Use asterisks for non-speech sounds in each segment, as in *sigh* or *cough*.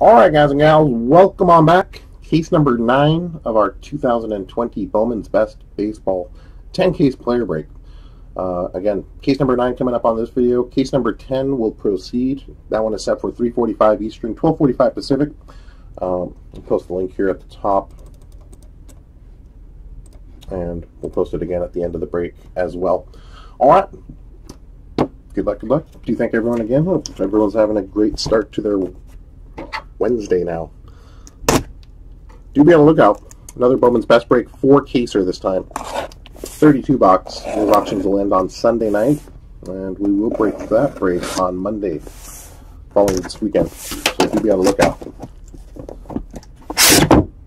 All right, guys and gals, welcome on back. Case number nine of our 2020 Bowman's Best Baseball 10 case player break. Uh, again, case number nine coming up on this video. Case number 10 will proceed. That one is set for 3:45 Eastern, 12:45 Pacific. Um, I'll post the link here at the top, and we'll post it again at the end of the break as well. All right. Good luck, good luck. Do you thank everyone again. Hope everyone's having a great start to their Wednesday now. Do be on the lookout. Another Bowman's Best Break 4 caser this time. 32 box. Those auctions will end on Sunday night, and we will break that break on Monday following this weekend. So do be on the lookout.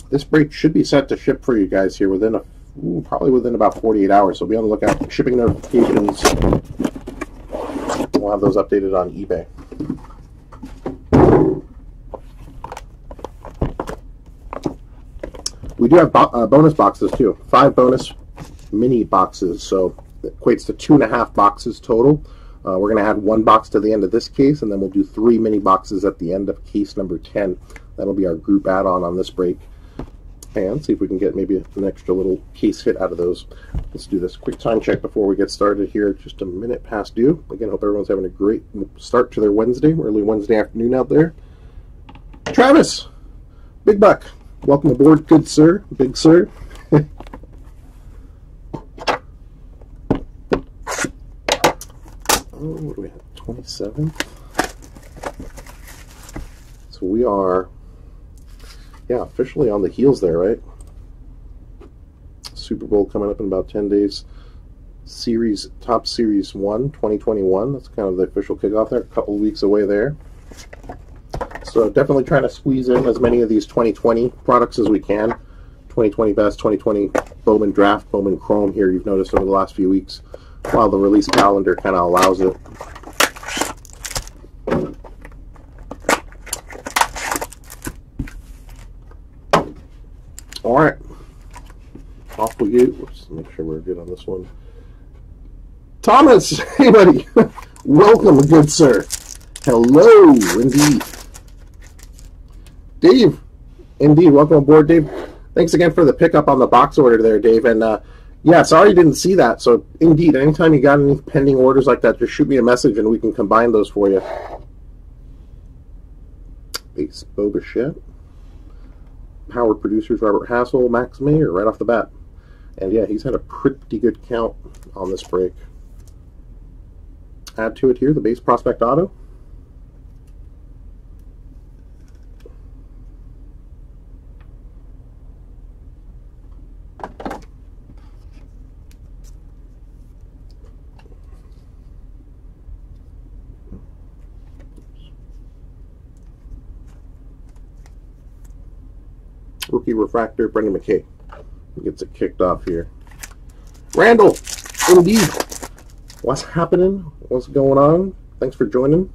This break should be set to ship for you guys here within a ooh, probably within about 48 hours. So be on the lookout. Shipping notifications. We'll have those updated on eBay. We do have bo uh, bonus boxes too. Five bonus mini boxes, so it equates to two and a half boxes total. Uh, we're going to add one box to the end of this case, and then we'll do three mini boxes at the end of case number 10. That'll be our group add-on on this break. And see if we can get maybe an extra little case hit out of those. Let's do this quick time check before we get started here. Just a minute past due. Again, hope everyone's having a great start to their Wednesday, early Wednesday afternoon out there. Travis, Big Buck, welcome aboard, good sir, big sir. *laughs* oh, what do we have? 27? So we are, yeah, officially on the heels there, right? Super Bowl coming up in about 10 days. Series, Topps Series 1, 2021. That's kind of the official kickoff there. A couple weeks away there. So definitely trying to squeeze in as many of these 2020 products as we can. 2020 Best, 2020 Bowman Draft, Bowman Chrome here you've noticed over the last few weeks while the release calendar kind of allows it. All right, off we go. Let's make sure we're good on this one. Thomas, *laughs* hey buddy, welcome, good sir. Hello, indeed. Dave, indeed, welcome aboard, Dave. Thanks again for the pickup on the box order there, Dave. And uh, yeah, sorry you didn't see that. So indeed, anytime you got any pending orders like that, just shoot me a message and we can combine those for you. Base Bo Bichette. Power Producers Robert Hassell, Max Meyer, right off the bat. And yeah, he's had a pretty good count on this break. Add to it here the base prospect auto. Rookie refractor, Brendan McKay. Gets it kicked off here. Randall, indeed. What's happening? What's going on? Thanks for joining.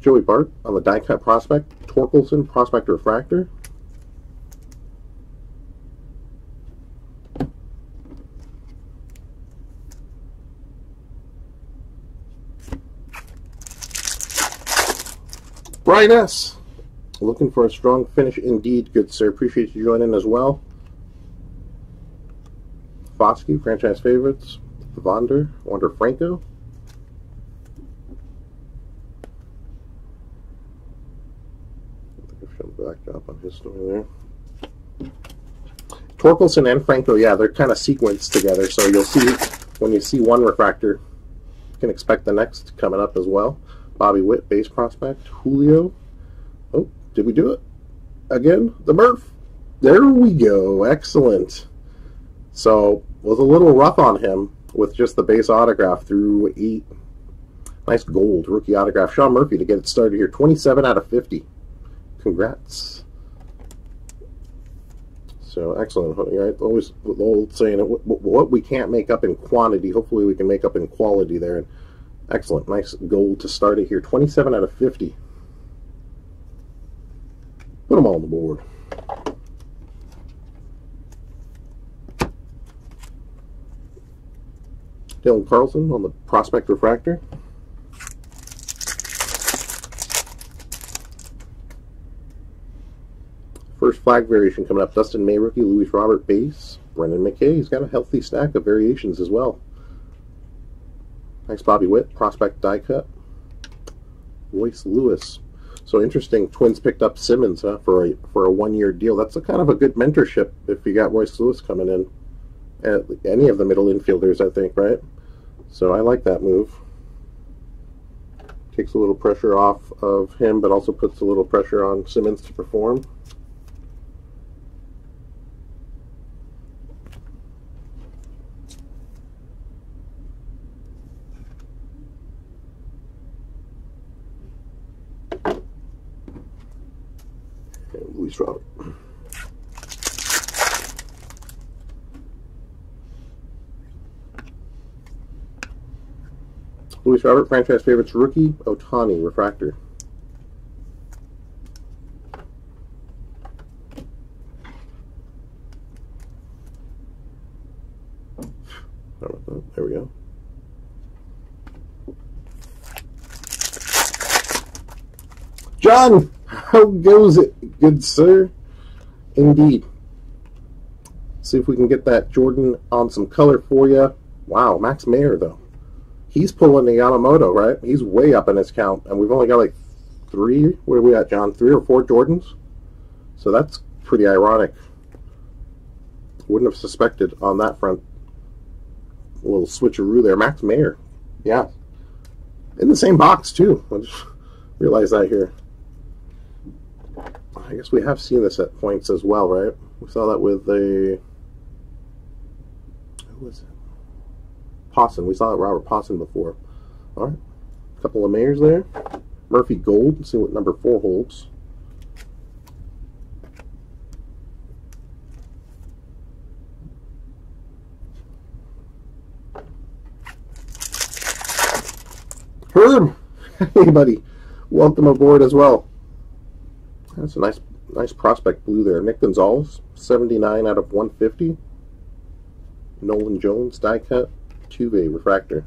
Joey Bart on the die cut prospect. Torkelson prospect refractor. Brian S. Looking for a strong finish indeed, good sir. Appreciate you joining as well. Foscue, franchise favorites. Vonder, Wander Franco. Backdrop on his story there. Torkelson and Franco, yeah, they're kind of sequenced together, so you'll see when you see one refractor, you can expect the next coming up as well. Bobby Witt, base prospect. Julio. Did we do it? Again, the Murph. There we go. Excellent. So, was a little rough on him with just the base autograph through eight. Nice gold rookie autograph. Sean Murphy to get it started here. 27 out of 50. Congrats. So, excellent. Right? Always the old saying, what we can't make up in quantity, hopefully we can make up in quality there. Excellent. Nice gold to start it here. 27 out of 50. Put them on the board. Dylan Carlson on the Prospect Refractor. First flag variation coming up. Dustin May rookie, Louis Robert base. Brendan McKay, he's got a healthy stack of variations as well. Thanks, Bobby Witt, Prospect Die Cut. Royce Lewis, so interesting. Twins picked up Simmons huh, for a for a one year deal. That's a kind of a good mentorship if you got Royce Lewis coming in. At any of the middle infielders, I think, right? So I like that move. Takes a little pressure off of him, but also puts a little pressure on Simmons to perform. Luis Robert. Robert, franchise favorites rookie, Ohtani refractor. There we go. John, how goes it, good sir? Indeed. See if we can get that Jordan on some color for you. Wow, Max Meyer though. He's pulling the Yamamoto, right? He's way up in his count, and we've only got like three. Where are we at, John? Three or four Jordans? So that's pretty ironic. Wouldn't have suspected on that front. A little switcheroo there. Max Meyer. Yeah. In the same box, too. I just *laughs* realized that here. I guess we have seen this at points as well, right? We saw that with the who was it? Puason. We saw that Robert Puason before. All right, a couple of mayors there. Murphy Gold. Let's see what number four holds. Herb, *laughs* hey buddy, welcome aboard as well. That's a nice, nice prospect blue there. Nick Gonzales, 79 out of 150. Nolan Jones, die cut, Tuve refractor.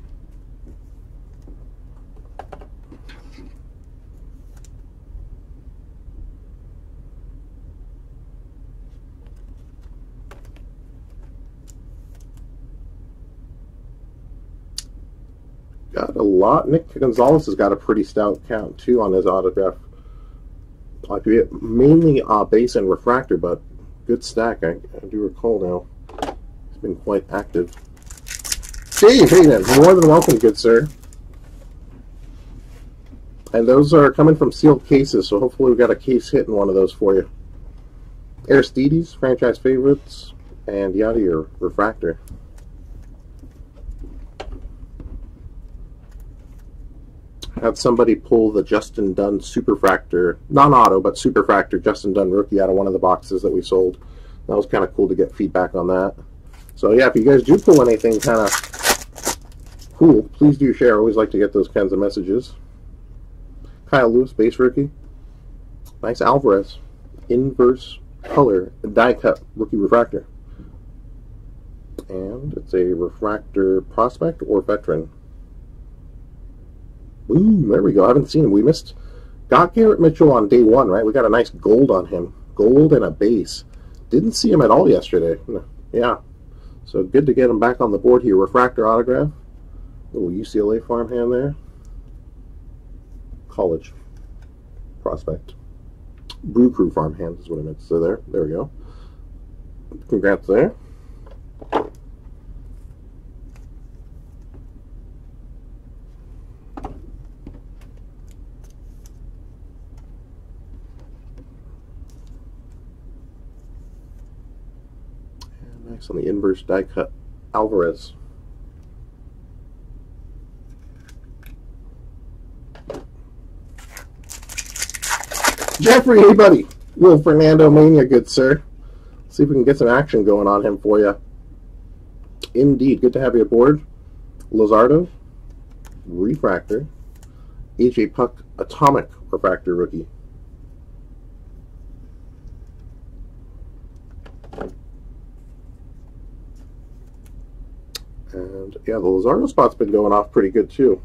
Got a lot. Nick Gonzales has got a pretty stout count too on his autograph mainly uh, base and refractor, but good stack. I, I do recall now. It's been quite active. Dave Hayden, more than welcome, good sir. And those are coming from sealed cases, so hopefully we got a case hit in one of those for you. Aristides, franchise favorites, and Yada, your refractor. had somebody pull the Justin Dunn Superfractor, non-auto, but Superfractor Justin Dunn rookie out of one of the boxes that we sold. That was kind of cool to get feedback on that. So yeah, if you guys do pull anything kind of cool, please do share. I always like to get those kinds of messages. Kyle Lewis, base rookie. Nice Alvarez, inverse color, die cut rookie refractor. And it's a refractor prospect or veteran. Ooh, there we go. I haven't seen him. We missed. Got Garrett Mitchell on day one, right? We got a nice gold on him. Gold and a base. Didn't see him at all yesterday. Yeah. So good to get him back on the board here. Refractor autograph. Little UCLA farmhand there. College prospect. Brew Crew farmhand is what I meant to say there. There we go. Congrats there. On the inverse die cut Alvarez. Jeffrey, hey buddy. Little Fernando Mania, good sir. see if we can get some action going on him for you. Indeed, good to have you aboard. Luzardo, Refractor, AJ Puk, Atomic Refractor Rookie. And yeah, the Luzardo spot's been going off pretty good too.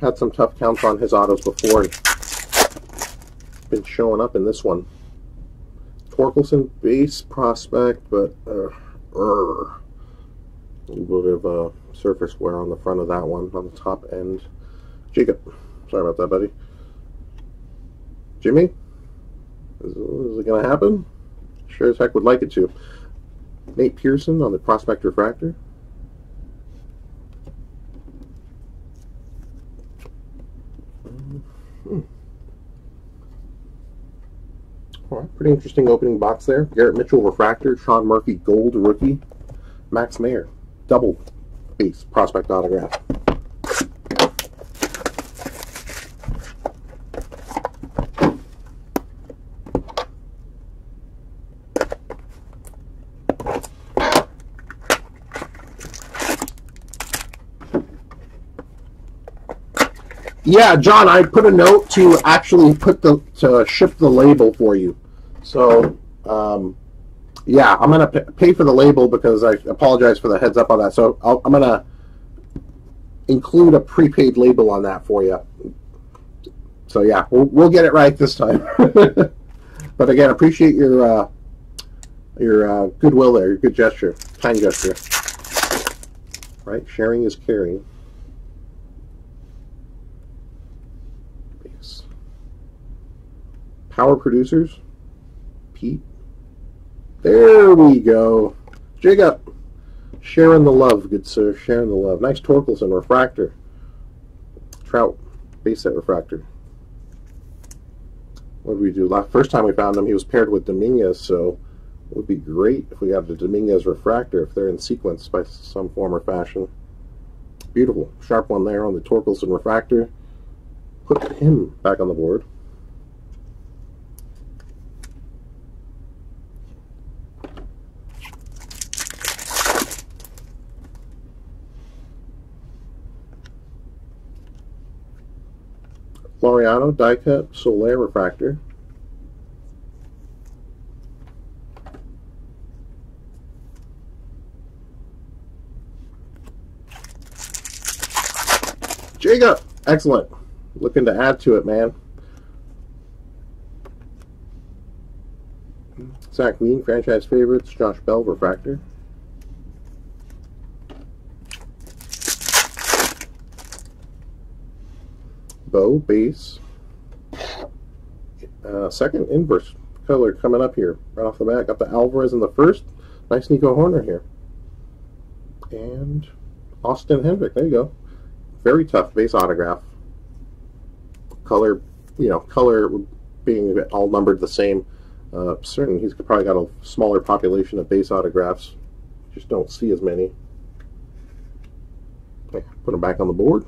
Had some tough counts on his autos before been showing up in this one. Torkelson base prospect, but uh, a little bit of uh, surface wear on the front of that one on the top end. Jacob, sorry about that, buddy. Jimmy, is, is it going to happen? Sure as heck would like it to. Nate Pearson on the Prospect Refractor. Hmm. All right, pretty interesting opening box there. Garrett Mitchell Refractor, Sean Murphy Gold Rookie, Max Meyer, Double Base Prospect Autograph. Yeah, John, I put a note to actually put the to ship the label for you. So, um, yeah, I'm gonna pay for the label because I apologize for the heads up on that. So i am gonna include a prepaid label on that for you. So yeah, we'll, we'll get it right this time. *laughs* but again, appreciate your uh, your uh, goodwill there, your good gesture, kind gesture. Right, sharing is caring. Power producers. Pete. There we go. Jig up. Sharing the love, good sir. Sharing the love. Nice Torkelson refractor. Trout base set refractor. What did we do? Last first time we found him, he was paired with Dominguez, so it would be great if we got the Dominguez refractor if they're in sequence by some form or fashion. Beautiful. Sharp one there on the Torkelson refractor. Put him back on the board. Floriano die cut Soler refractor. Jacob, excellent. Looking to add to it, man. Zac Veen, franchise favorites. Josh Bell, refractor. Bow base. Uh, second inverse color coming up here right off the bat. Got the Alvarez in the first. Nice Nico Hoerner here. And Austin Hendrick. There you go. Very tough base autograph. Color, you know, color being all numbered the same. Uh, certain he's probably got a smaller population of base autographs. Just don't see as many. Okay, put them back on the board.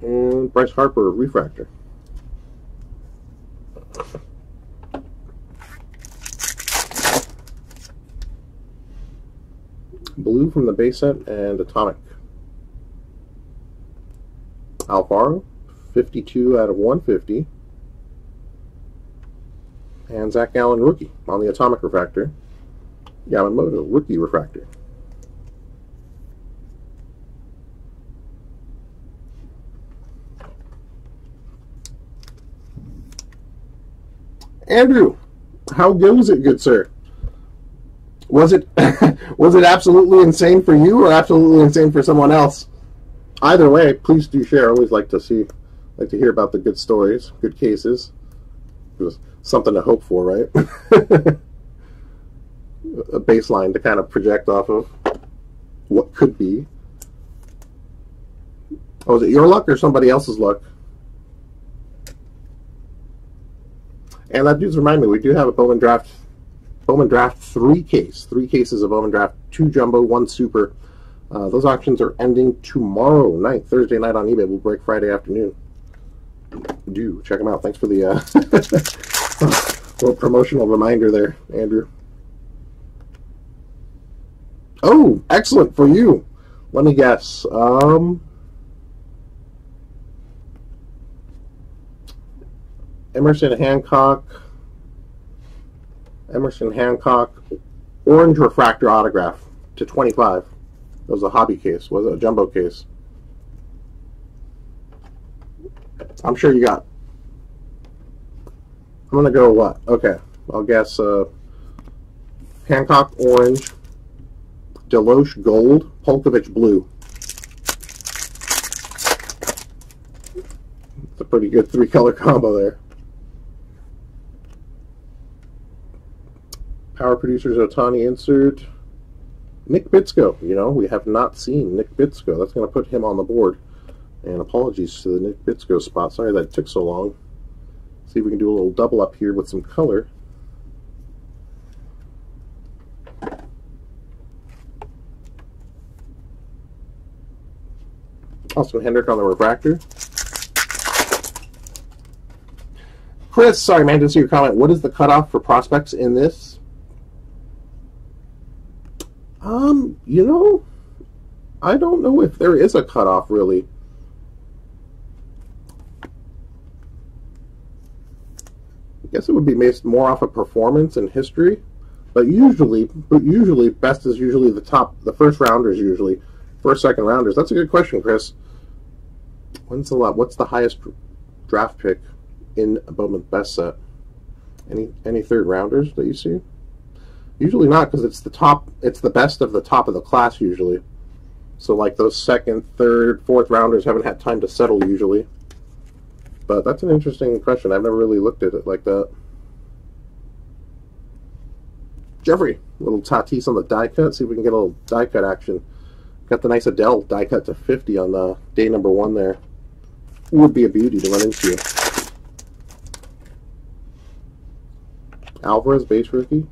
And Bryce Harper refractor. Blue from the base set and Atomic. Alfaro, 52 out of 150. And Zac Gallen, rookie, on the Atomic Refractor. Yamamoto, rookie refractor. Andrew, how goes it, good sir? Was it *laughs* was it absolutely insane for you or absolutely insane for someone else? either way, please do share. I always like to see, like to hear about the good stories, good cases. It something to hope for, right? *laughs* a baseline to kind of project off of what could be. Oh, is it your luck or somebody else's luck? And that does remind me, we do have a Bowman Draft, Bowman Draft 3 case. Three cases of Bowman Draft, two jumbo, one super. Uh, those auctions are ending tomorrow night, Thursday night on eBay. We'll break Friday afternoon. Do check them out. Thanks for the uh, *laughs* little promotional reminder there, Andrew. Oh, excellent for you. Let me guess. Um, Emerson Hancock, Emerson Hancock orange refractor autograph to 25. It was a hobby case, was it a jumbo case? I'm sure you got. I'm gonna go what? Okay, I'll guess uh, Hancock orange, Deloche gold, Polkovich blue. It's a pretty good three color *laughs* combo there. Power Producers Ohtani insert. Nick Bitsko, you know, we have not seen Nick Bitsko. That's going to put him on the board. And apologies to the Nick Bitsko spot. Sorry that took so long. See if we can do a little double up here with some color. Austin Hendrick on the refractor. Chris, sorry man, didn't see your comment. What is the cutoff for prospects in this? Um, you know, I don't know if there is a cutoff really. I guess it would be based more off of performance and history, but usually, but usually, best is usually the top, the first rounders usually, first second rounders. That's a good question, Chris. When's the lot? What's the highest draft pick in a Bowman Best set? Any any third rounders that you see? Usually not, because it's the top. It's the best of the top of the class usually. So like those second, third, fourth rounders haven't had time to settle usually. But that's an interesting question. I've never really looked at it like that. Jeffrey, little Tatis on the die cut. See if we can get a little die cut action. Got the nice Adell die cut to 50 on the day number one there. Would be a beauty to run into. Alvarez, base rookie.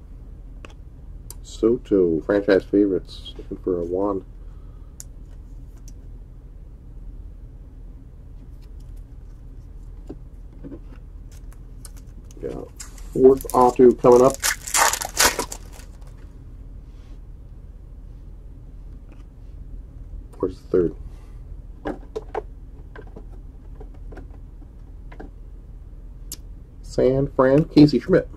Soto, franchise favorites. Looking for a wand. Got fourth auto coming up. Where's the third? San Fran, Casey Schmitt.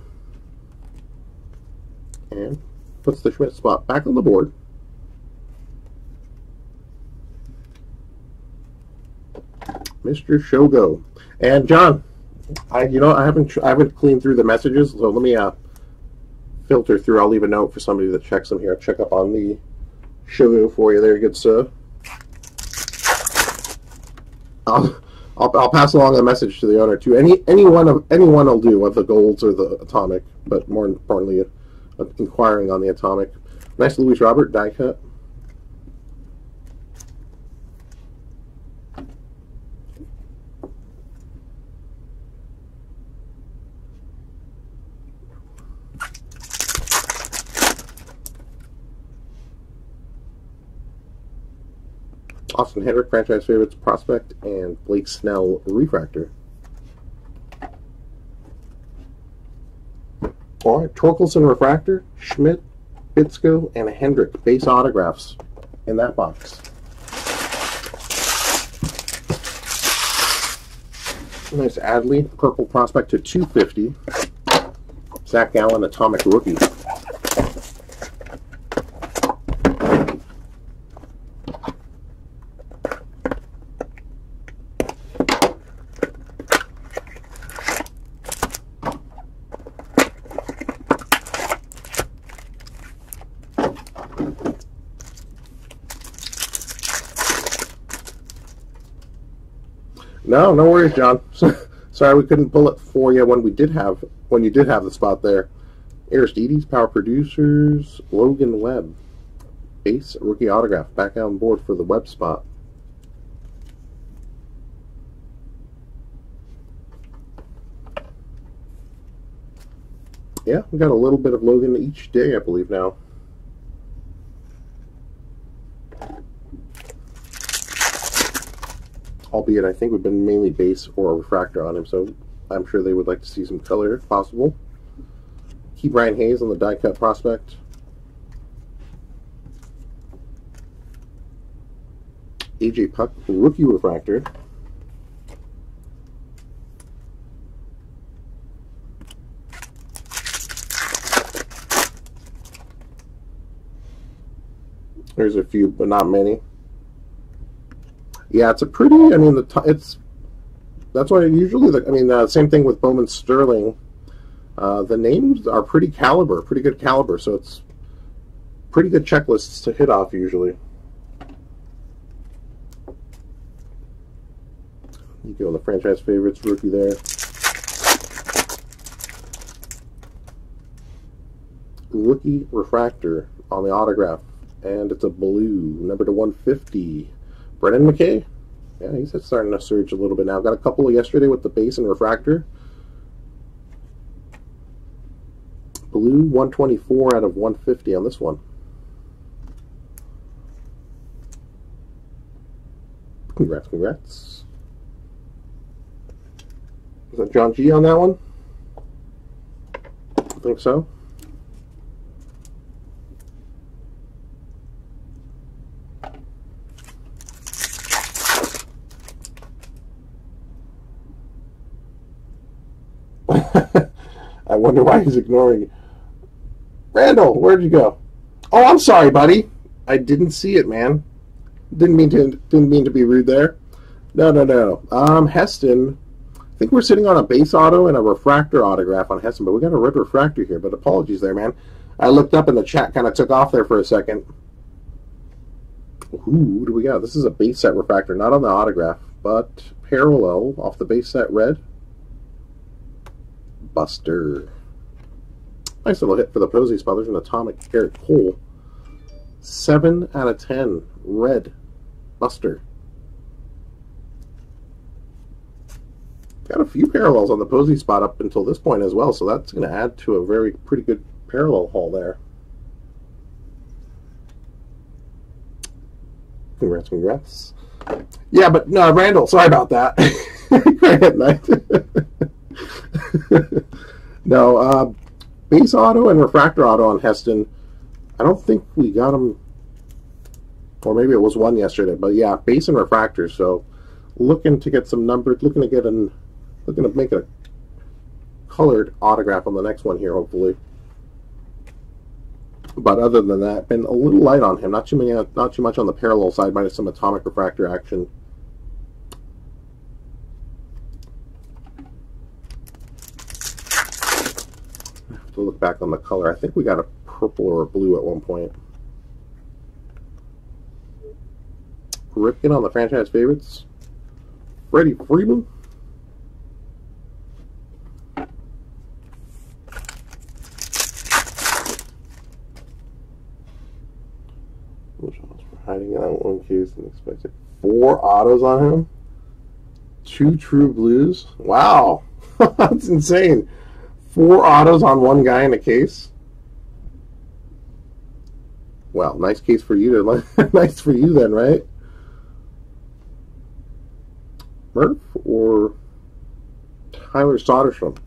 And puts the Schmitt spot back on the board. Mr. Shogo. And John, I you know I haven't I haven't cleaned through the messages, so let me uh filter through. I'll leave a note for somebody that checks them here. check up on the Shogo for you there, good sir. I'll, I'll, I'll pass along a message to the owner too. Any any one of any one will do of the golds or the atomic, but more importantly, inquiring on the atomic. Nice Louis Robert die cut. Austin Hendrick, franchise favorites, prospect, and Blake Snell, refractor. All right, Torkelson refractor, Schmitt, Bitsko, and Hendrick base autographs in that box. Nice Adley, purple prospect to 250. Zach Allen, atomic rookie. No, no worries, John. *laughs* Sorry we couldn't pull it for you when we did have when you did have the spot there. Aristides, Power Producers, Logan Webb. Base rookie autograph back on board for the web spot. Yeah, we got a little bit of Logan each day, I believe now. albeit I think we've been mainly base or refractor on him, so I'm sure they would like to see some color if possible. Ke'Bryan Hayes on the die cut prospect. AJ Puk, rookie refractor. There's a few, but not many. Yeah, it's a pretty. I mean, the it's that's why usually the. I mean, uh, same thing with Bowman Sterling. Uh, the names are pretty caliber, pretty good caliber, so it's pretty good checklists to hit off usually. You go the franchise favorites rookie there. Rookie refractor on the autograph, and it's a blue, number to 150. Brendan McKay. Yeah, he's starting to surge a little bit now. Got a couple yesterday with the base and refractor. Blue 124 out of 150 on this one. Congrats, congrats. Is that John G on that one? I think so. *laughs* I wonder why he's ignoring. Randall, where'd you go? Oh, I'm sorry, buddy. I didn't see it, man. Didn't mean to didn't mean to be rude there. No, no, no. Um, Heston. I think we're sitting on a base auto and a refractor autograph on Heston, but we got a red refractor here. But apologies there, man. I looked up and the chat kind of took off there for a second. Who do we got? This is a base set refractor, not on the autograph, but parallel off the base set red. Buster. Nice little hit for the Posey spot. There's an atomic Gerrit Cole. 7 out of 10. Red. Buster. Got a few parallels on the Posey spot up until this point as well, so that's going to add to a very pretty good parallel haul there. Congrats, congrats. Yeah, but no, Randall, sorry about that. *laughs* Great night. *laughs* *laughs* no, uh, base auto and refractor auto on Heston. I don't think we got them, or maybe it was one yesterday. But yeah, base and refractor. So looking to get some numbers, looking to get an, looking to make a colored autograph on the next one here, hopefully. But other than that, been a little light on him. Not too many, not too much on the parallel side, minus some atomic refractor action. To look back on the color. I think we got a purple or a blue at one point. Ripken on the franchise favorites. Freddie Freeman. Which ones for hiding out one case and expected four autos on him. Two true blues. Wow. *laughs* That's insane. Four autos on one guy in a case. Well, nice case for you to *laughs* nice for you then, right? Murph or Tyler Soderstrom.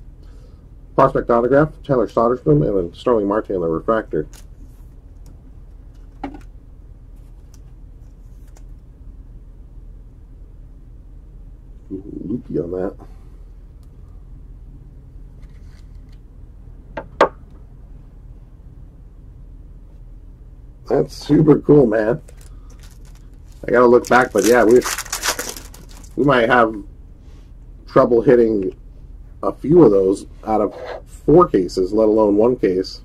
Prospect autograph, Tyler Soderstrom, and then Starling Marte on the refractor. Loopy on that. That's super cool, man. I gotta look back, but yeah, we we might have trouble hitting a few of those out of four cases, let alone one case.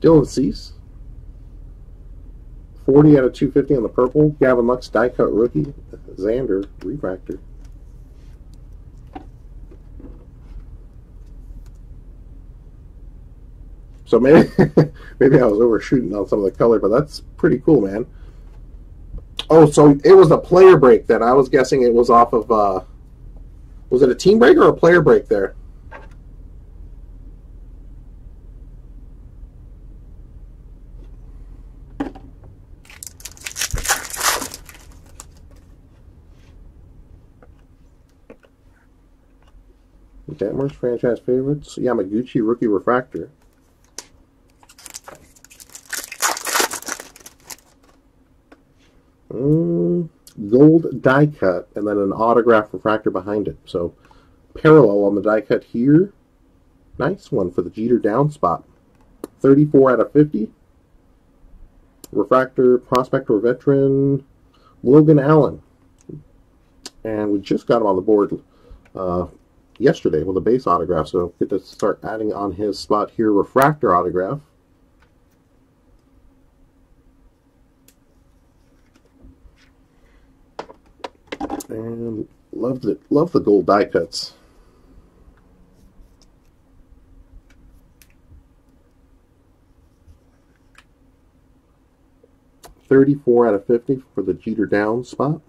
Dylan Cease. 40 out of 250 on the purple. Gavin Lux, die cut rookie. Xander, refractor. So maybe *laughs* maybe I was overshooting on some of the color, but that's pretty cool, man. Oh, so it was a player break then. I was guessing it was off of uh was it a team break or a player break there? Detmers franchise favorites. Yamaguchi rookie refractor. Mm, gold die cut and then an autograph refractor behind it. So parallel on the die cut here. Nice one for the Jeter Downs spot. 34 out of 50. refractor prospect or veteran Logan Allen. And we just got him on the board uh, yesterday with a base autograph, so get to start adding on his spot here. Refractor autograph. And love the love the gold die cuts. Thirty-four out of fifty for the Jeter Downs spot.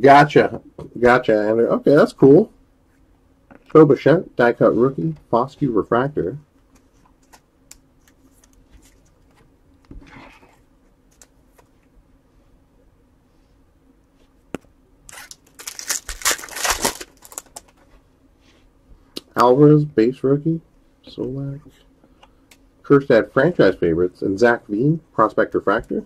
Gotcha. Gotcha, Andrew. Okay, that's cool. Bichette, die cut rookie, Foscue refractor. Alvarez, base rookie, Solak. Kjerstad franchise favorites, and Zac Veen, prospect refractor.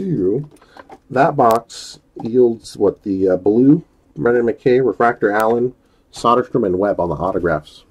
So that box yields what the uh, blue Brendan McKay, Refractor Allen, Soderstrom, and Webb on the autographs.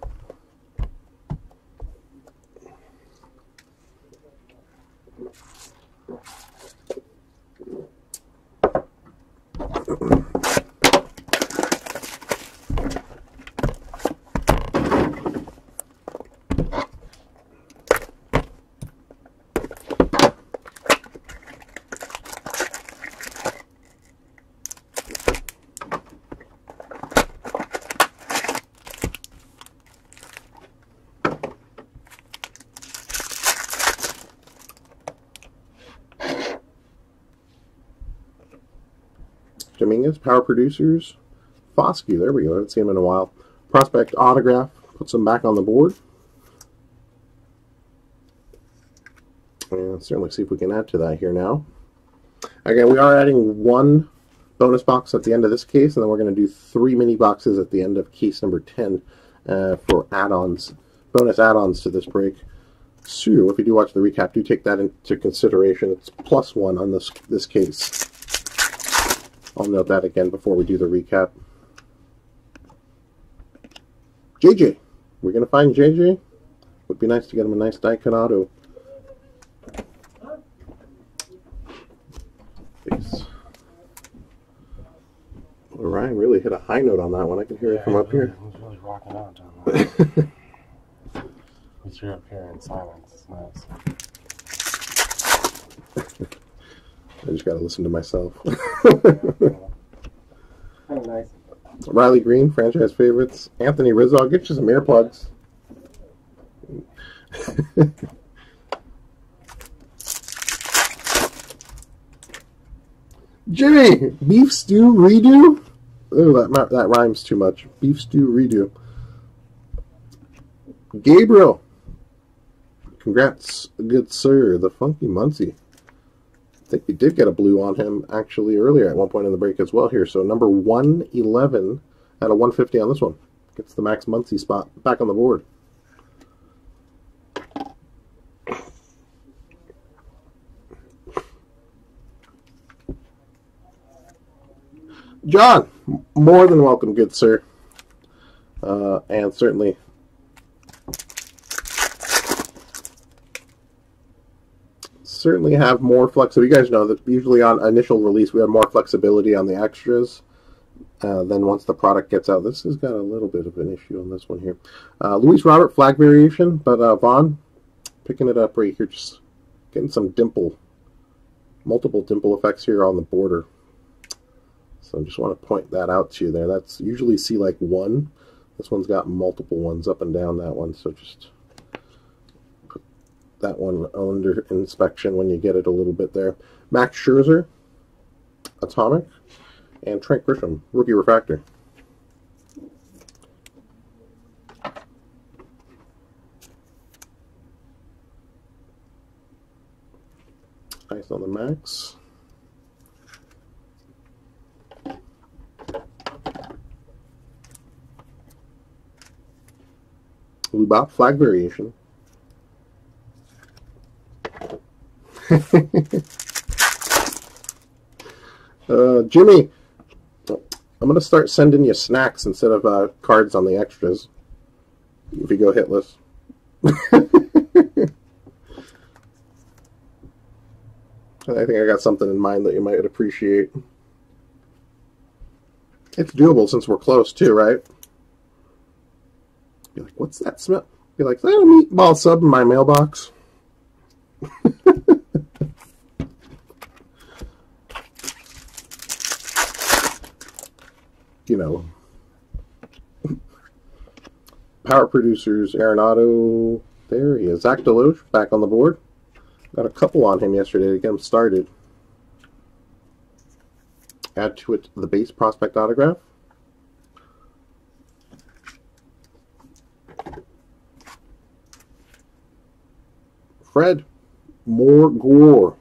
Dominguez, Power Producers, Foscue, there we go, I haven't seen him in a while. Prospect Autograph, puts him back on the board. And certainly see if we can add to that here now. Again, we are adding one bonus box at the end of this case, and then we're going to do three mini boxes at the end of case number 10 uh, for add-ons, bonus add-ons to this break. So, if you do watch the recap, do take that into consideration. It's plus one on this this case. I'll note that again before we do the recap. JJ. We're going to find JJ. Would be nice to get him a nice die cut auto. Well, Ryan really hit a high note on that one. I can hear Yeah, it from up here. He's really rocking out down *laughs* there. Up here in silence. It's nice. I just got to listen to myself. Kind *laughs* of oh, nice. Riley Greene, franchise favorites. Anthony Rizzo, get you some earplugs. *laughs* Jimmy, beef stew redo. Oh, that that rhymes too much. Beef stew redo. Gabriel, congrats, good sir. The funky Muncy. Think we did get a blue on him actually earlier at one point in the break as well here. So number 111 at a 150 on this one. Gets the Max Muncy spot back on the board. John, more than welcome, good sir. Uh, and certainly certainly have more flexibility. You guys know that usually on initial release we have more flexibility on the extras. Uh, then once the product gets out, this has got a little bit of an issue on this one here. Uh, Luis Robert flag variation, but uh, Vaughn picking it up right here, just getting some dimple, multiple dimple effects here on the border. So I just want to point that out to you there. That's usually see like one. This one's got multiple ones up and down that one. So just that one under inspection when you get it a little bit there. Max Scherzer, Atomic, and Trent Grisham, Rookie Refractor. Nice on the Max. Bop flag variation. *laughs* uh, Jimmy, I'm going to start sending you snacks instead of uh, cards on the extras. If you go hitless. *laughs* I think I got something in mind that you might appreciate. It's doable since we're close too, right? Be like, what's that smell? Be like, is that a meatball sub in my mailbox? *laughs* you know. Power producers, Arenado. There he is. Zach DeLoach back on the board. Got a couple on him yesterday to get him started. Add to it the base prospect autograph. Fred, more gore.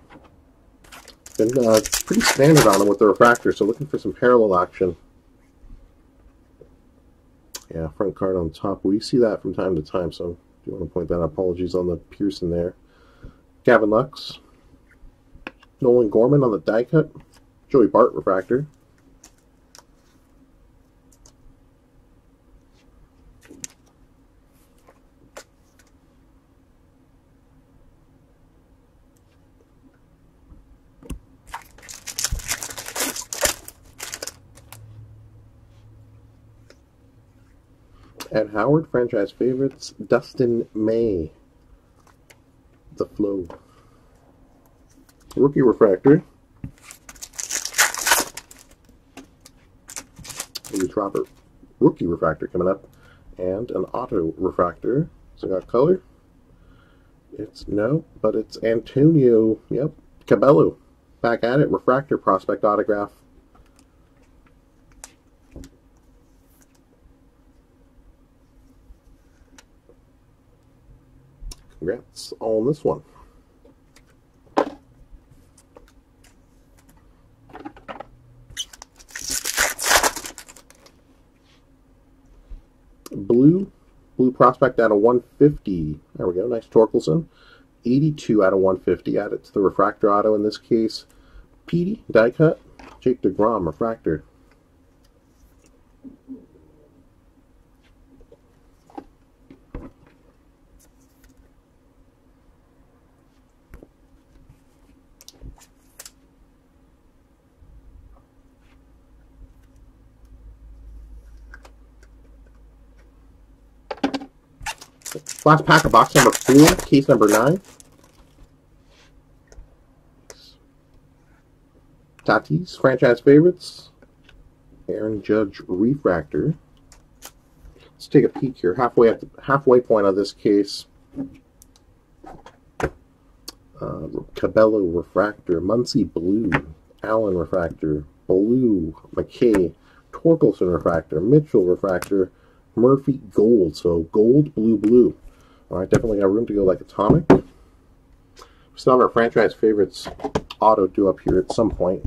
Been uh, pretty standard on him with the refractor, so looking for some parallel action. Yeah, front card on top. We see that from time to time, so do you want to point that out? Apologies on the Pearson there. Gavin Lux. Nolan Gorman on the die cut. Joey Bart refractor. Howard, franchise favorites. Dustin May. The Flow. Rookie refractor. Luis Robert rookie refractor coming up. And an auto refractor. So got color. It's no, but it's Antonio. Yep. Cabello. Back at it. Refractor prospect autograph. Congrats on this one. Blue, blue prospect out of 150. There we go. Nice Torkelson. 82 out of 150. Add it to the refractor auto in this case. Petey, die cut. Jake DeGrom, refractor. Last pack of box number four, case number nine. Tatis, franchise favorites. Aaron Judge refractor. Let's take a peek here. Halfway at the halfway point of this case. Uh, Cabello refractor, Muncy blue, Allen refractor, blue, McKay, Torkelson refractor, Mitchell refractor, Murphy gold. So gold, blue, blue. Right, definitely got room to go like Atomic. We still have our franchise favorites auto due up here at some point.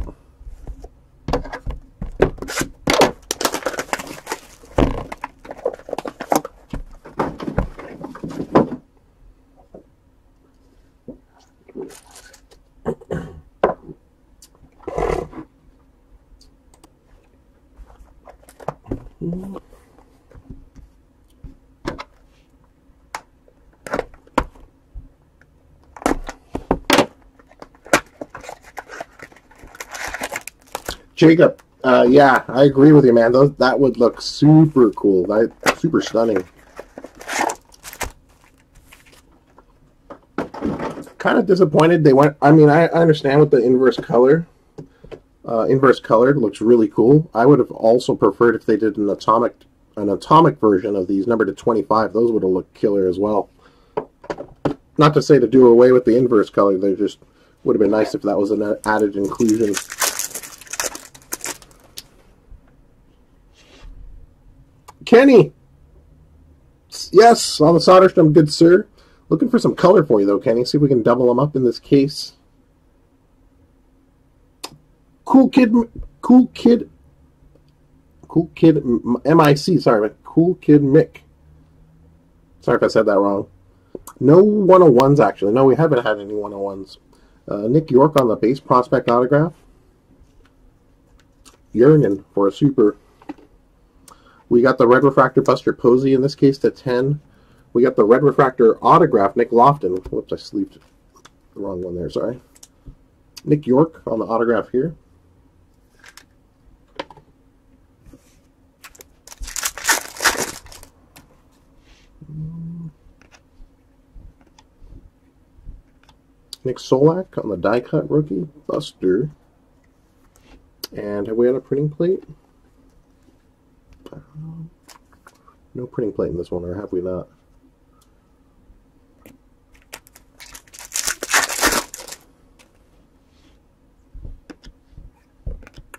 Jacob, uh, yeah, I agree with you, man. Those, that would look super cool. That, super stunning. Kind of disappointed they went. I mean, I, I understand with the inverse color. Uh, inverse colored looks really cool. I would have also preferred if they did an atomic, an atomic version of these, numbered to 25. Those would have looked killer as well. Not to say to do away with the inverse color. They just would have been nice if that was an added inclusion. Kenny. Yes, on the Soderstrom, good sir. Looking for some color for you, though, Kenny. See if we can double them up in this case. Cool Kid, Cool Kid, Cool Kid, MIC, sorry, Cool Kid Mick. Sorry if I said that wrong. No 101s, actually. No, we haven't had any 101s. Uh, Nick Yorke on the base prospect autograph. Yearning for a super. We got the red refractor Buster Posey in this case to 10. We got the red refractor autograph Nick Loftin. Whoops, I sleeved the wrong one there, sorry. Nick Yorke on the autograph here. Nick Solak on the die cut rookie, Buster. And have we had a printing plate? No printing plate in this one, or have we not?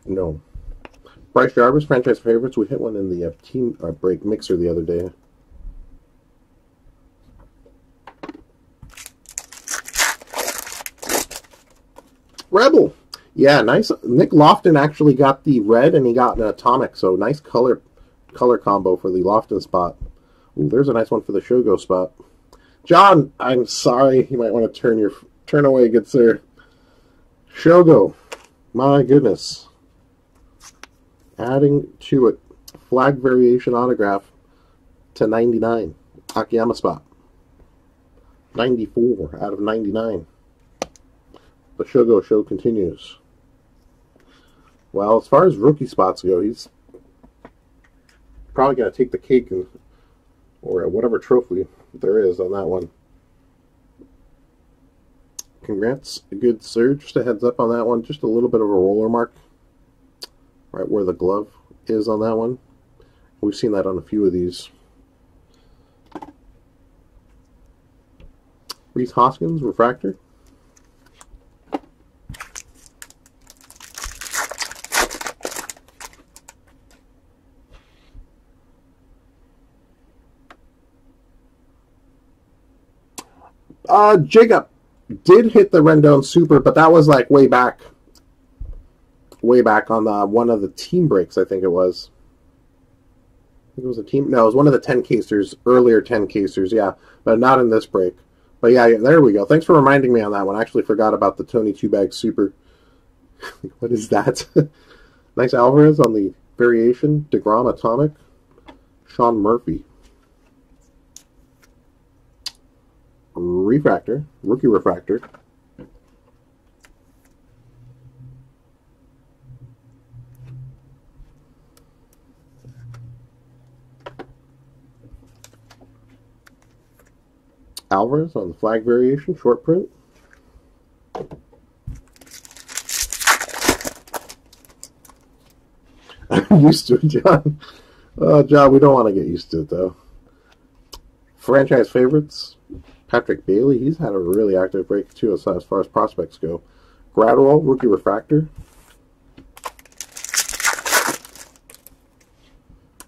No. Bryce Jarvis, franchise favorites. We hit one in the uh, team uh, break mixer the other day. Rebel. Yeah, nice. Nick Loftin actually got the red and he got an atomic, so nice color color combo for the Loftin spot. Ooh, there's a nice one for the Shogo spot. John, I'm sorry. You might want to turn your turn away, good sir. Shogo. My goodness. Adding to it. Flag variation autograph to 99. Akiyama spot. 94 out of 99 the Shogo show continues. Well, as far as rookie spots go, he's probably to take the cake and or whatever trophy there is on that one. Congrats, a good sir. Just a heads up on that one. Just a little bit of a roller mark right where the glove is on that one. We've seen that on a few of these. Rhys Hoskins, Refractor. Uh, Jacob did hit the Rendon Super, but that was like way back, way back on the one of the team breaks. I think it was. I think it was a team. No, it was one of the ten casers, earlier ten casers. Yeah, but not in this break. But yeah, yeah, there we go. Thanks for reminding me on that one. I actually forgot about the Tony Two Bag Super. *laughs* what is that? *laughs* nice Alvarez on the variation. Degrom Atomic. Sean Murphy. Refractor, rookie refractor. Alvarez on the flag variation, short print. *laughs* I'm used to it, John. Uh, John, we don't want to get used to it, though. Franchise favorites. Patrick Bailey, he's had a really active break too as, as far as prospects go. Graterol, rookie refractor.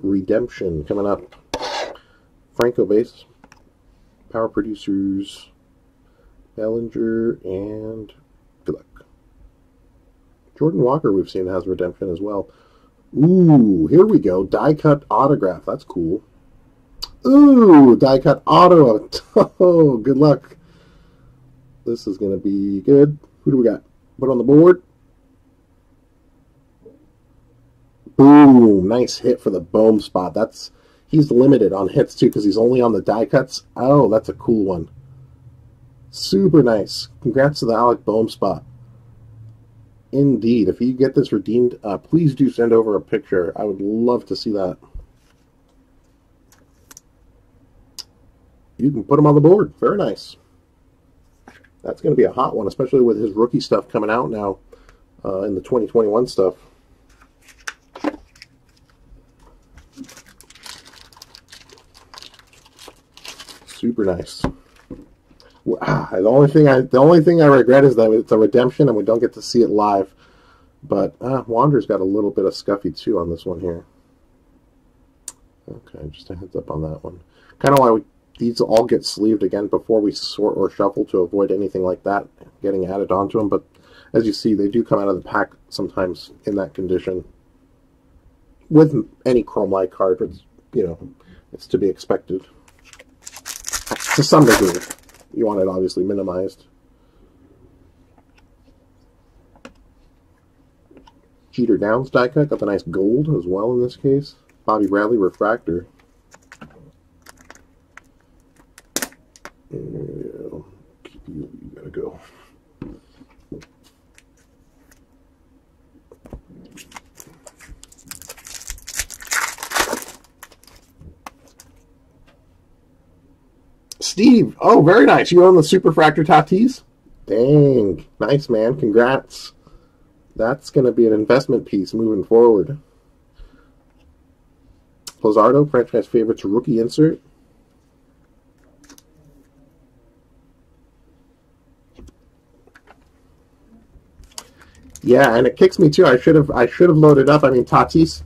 Redemption coming up. Franco base. Power producers. Bellinger and good luck. Jordan Walker we've seen has redemption as well. Ooh, here we go. Die cut autograph. That's cool. Ooh, die cut auto. *laughs* Oh, good luck. This is going to be good. Who do we got? Put on the board. Boom. Nice hit for the Bohm spot. That's He's limited on hits, too, because he's only on the die cuts. Oh, that's a cool one. Super nice. Congrats to the Alec Bohm spot. Indeed. If you get this redeemed, uh, please do send over a picture. I would love to see that. You can put him on the board. Very nice. That's going to be a hot one, especially with his rookie stuff coming out now uh, in the 2021 stuff. Super nice. Wow, the only thing I the only thing I regret is that it's a redemption and we don't get to see it live. But uh, Wander's got a little bit of scuffy too on this one here. Okay, just a heads up on that one. Kind of why we these all get sleeved again before we sort or shuffle to avoid anything like that getting added onto them. But as you see, they do come out of the pack sometimes in that condition. With any Chrome Light card, it's, you know, it's to be expected. to some degree. You want it obviously minimized. Jeter Downs die cut, got the nice gold as well in this case. Bobby Bradley refractor. You, you gotta go. Steve, oh, very nice. You own the Superfractor Tatis? Dang, nice man. Congrats. That's going to be an investment piece moving forward. Luzardo, franchise favorites rookie insert. Yeah, and it kicks me too. I should have I should have loaded up. I mean, Tatis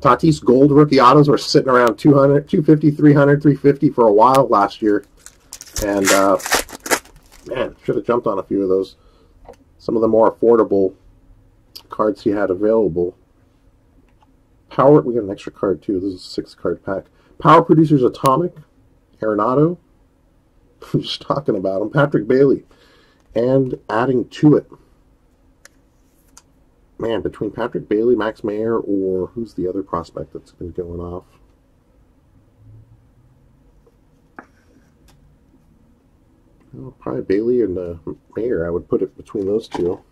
Tatis gold rookie autos were sitting around 200, 250, 300, 350 for a while last year. And uh, man, should have jumped on a few of those. Some of the more affordable cards he had available. Power, we got an extra card too. This is a six card pack. Power Producers Atomic, Arenado. *laughs* Just talking about him. Patrick Bailey. And adding to it. Man, between Patrick Bailey, Max Meyer, or who's the other prospect that's been going off? Well, probably Bailey and uh, Meyer. I would put it between those two.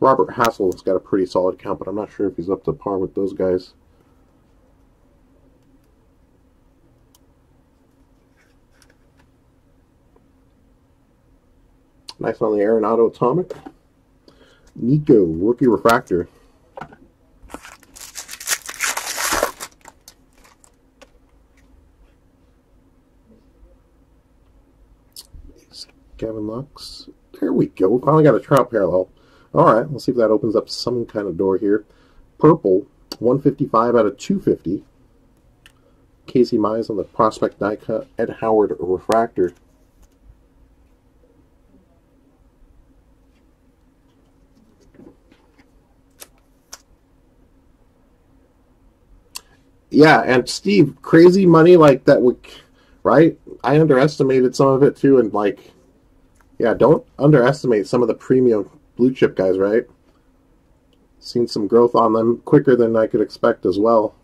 Robert Hassell's got a pretty solid count, but I'm not sure if he's up to par with those guys. Nice on the Arenado Atomic. Nico, rookie refractor. Gavin Lux. There we go. We finally got a Trout parallel. All right, let's see if that opens up some kind of door here. Purple, 155 out of 250. Casey Mize on the prospect die cut. Ed Howard refractor. Yeah, and Steve, crazy money like that would, right? I underestimated some of it too, and like, yeah, don't underestimate some of the premium blue chip guys, right? Seen some growth on them quicker than I could expect as well.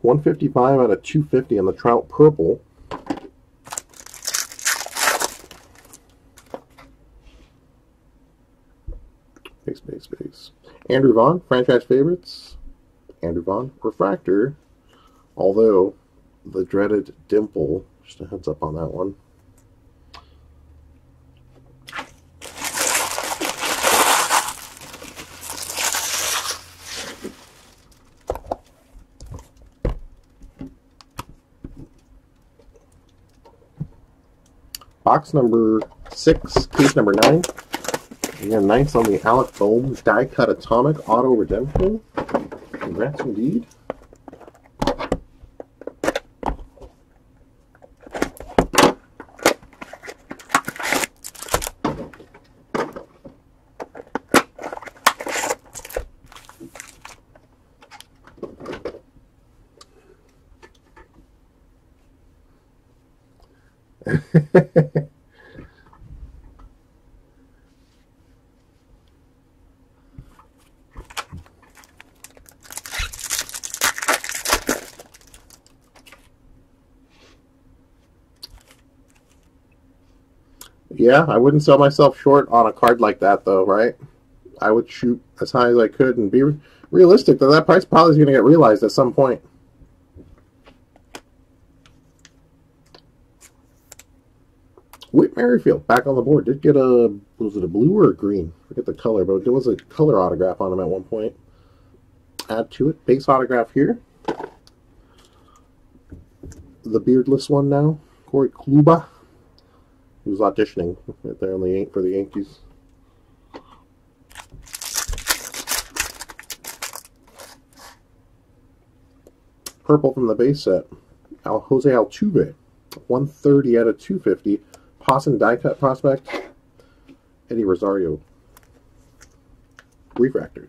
One fifty five out of two fifty on the Trout Purple. Base, base. Andrew Vaughn, franchise favorites. Andrew Vaughn, refractor. Although the dreaded dimple, just a heads up on that one. Box number six, case number nine. Again, nice on the Alec Bohm die cut atomic auto redemption. Congrats indeed. *laughs* Yeah, I wouldn't sell myself short on a card like that, though, right? I would shoot as high as I could and be realistic that that price probably is going to get realized at some point. Whit Merrifield back on the board. Did get a was it a blue or a green? I forget the color, but there was a color autograph on him at one point. Add to it. Base autograph here. The beardless one now. Corey Kluber. He was auditioning right there on the for the Yankees. Purple from the base set. Al Jose Altuve, 130 out of 250. Puason die cut prospect. Eddie Rosario. Refractor.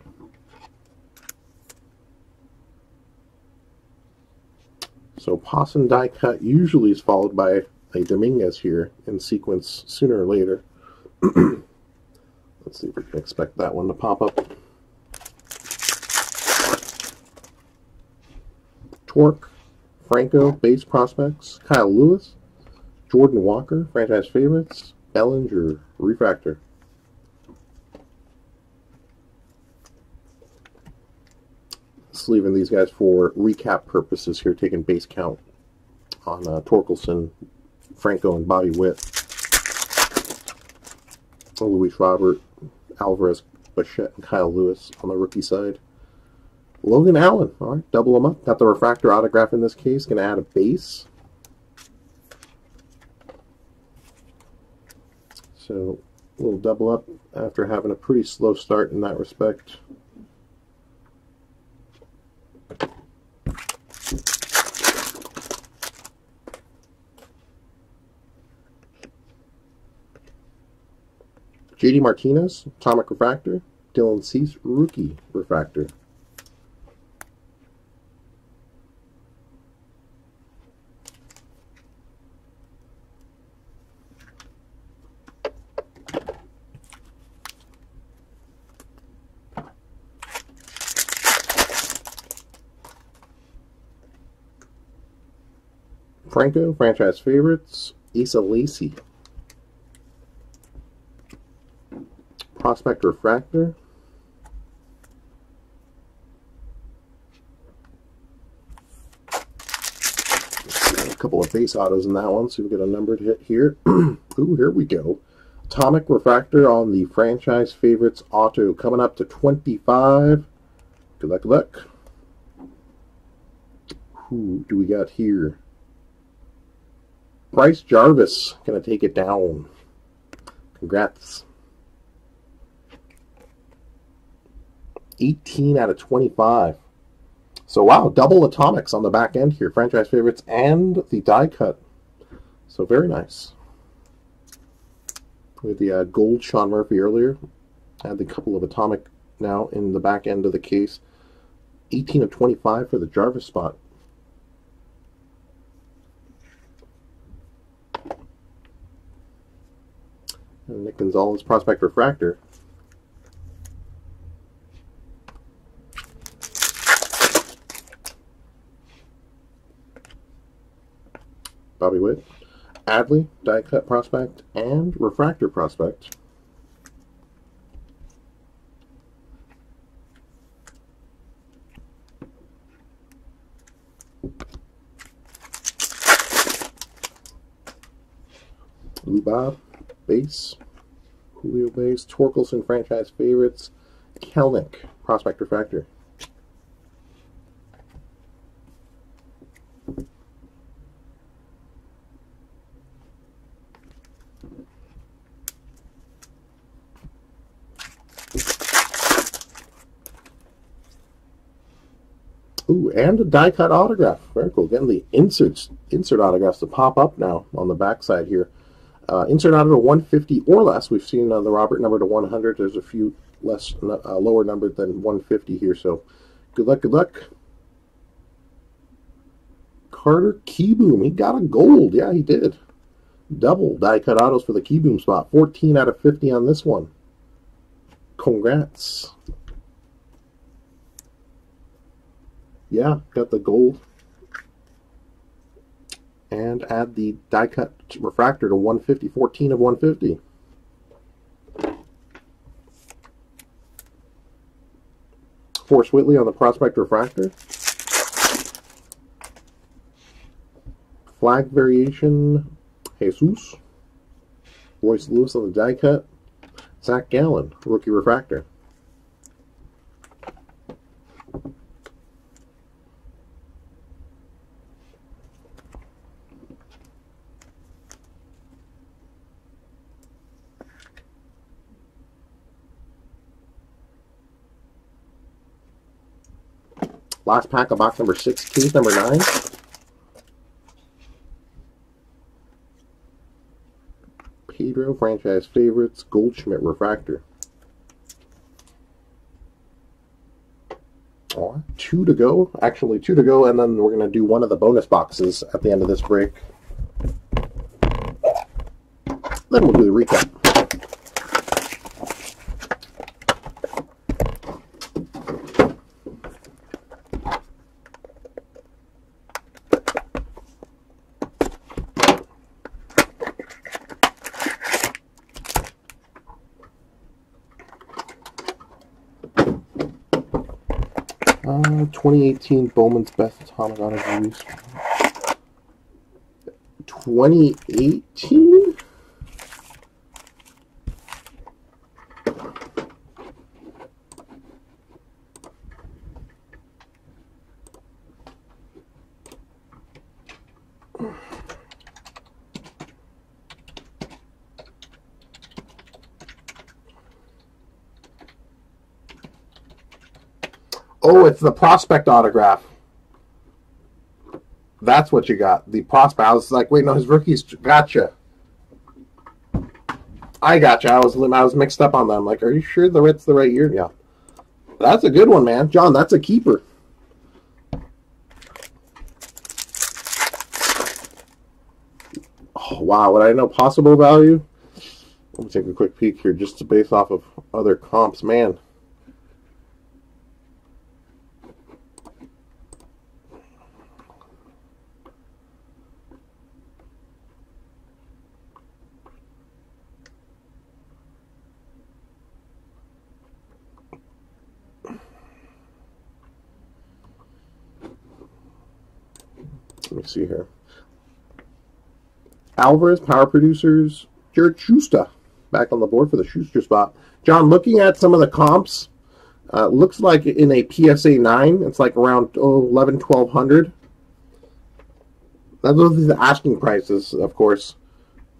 So Puason die cut usually is followed by a Dominguez here in sequence sooner or later. *clears throat* Let's see if we can expect that one to pop up. Torque, Franco, base prospects, Kyle Lewis, Jordan Walker, franchise favorites, Bellinger, refractor. Leaving these guys for recap purposes here, taking base count on uh, Torkelson, Franco, and Bobby Witt. Luis Robert, Alvarez, Bichette, and Kyle Lewis on the rookie side. Logan Allen, all right, double them up. Got the refractor autograph in this case. Going to add a base. So a little double up after having a pretty slow start in that respect. JD Martinez, Atomic Refractor. Dylan Cease, Rookie Refractor. Franco, franchise favorites. Asa Lacy. Prospect Refractor. A couple of base autos in that one, so we get a numbered hit here. *clears throat* Ooh, here we go. Atomic Refractor on the franchise favorites auto coming up to 25. Good luck, good luck. Who do we got here? Bryce Jarvis going to take it down. Congrats. 18 out of 25. So, wow, double atomics on the back end here. Franchise favorites and the die cut. So, very nice. With the uh, gold Sean Murphy earlier. Had the couple of atomic now in the back end of the case. 18 of 25 for the Jarvis spot. And Nick Gonzales Prospect Refractor. Bobby Witt, Adley, Die Cut Prospect, and Refractor Prospect. Lou Bob, base, Julio base, Torkelson franchise favorites, Kelenic prospect refractor. Ooh, and a die cut autograph. Very cool. Getting the inserts, insert autographs to pop up now on the backside here. Uh, insert out of 150 or less. We've seen uh, the Robert number to 100. There's a few less uh, lower numbered than 150 here. So good luck, good luck. Carter Kieboom. He got a gold. Yeah, he did. Double die cut autos for the Kieboom spot. 14 out of 50 on this one. Congrats. Yeah, got the gold and add the die cut refractor to 150, 14 of 150. Forrest Whitley on the Prospect Refractor. Flag Variation, Jesus. Royce Lewis on the die cut. Zac Gallen, Rookie Refractor. Last pack of box number six, 16, number 9. Pedro, franchise favorites, Goldschmidt refractor. All right. two to go. Actually, two to go, and then we're going to do one of the bonus boxes at the end of this break. Then we'll do the recap. Uh, 2018 Bowman's Best Atomic Auto Reviews. 2018? Oh, it's the prospect autograph. That's what you got. The prospect. I was like, wait, no, his rookies. Gotcha. I gotcha. I was I was mixed up on that. I'm like, are you sure the it's the right year? Yeah. That's a good one, man. John, that's a keeper. Oh, wow, would I know possible value? Let me take a quick peek here just to base off of other comps. Man, Let me see here. Alvarez, Power Producers, Jared Schuster back on the board for the Schuster spot. John, looking at some of the comps, uh, looks like in a PSA 9, it's like around oh, 11, 1200. Those are the asking prices, of course.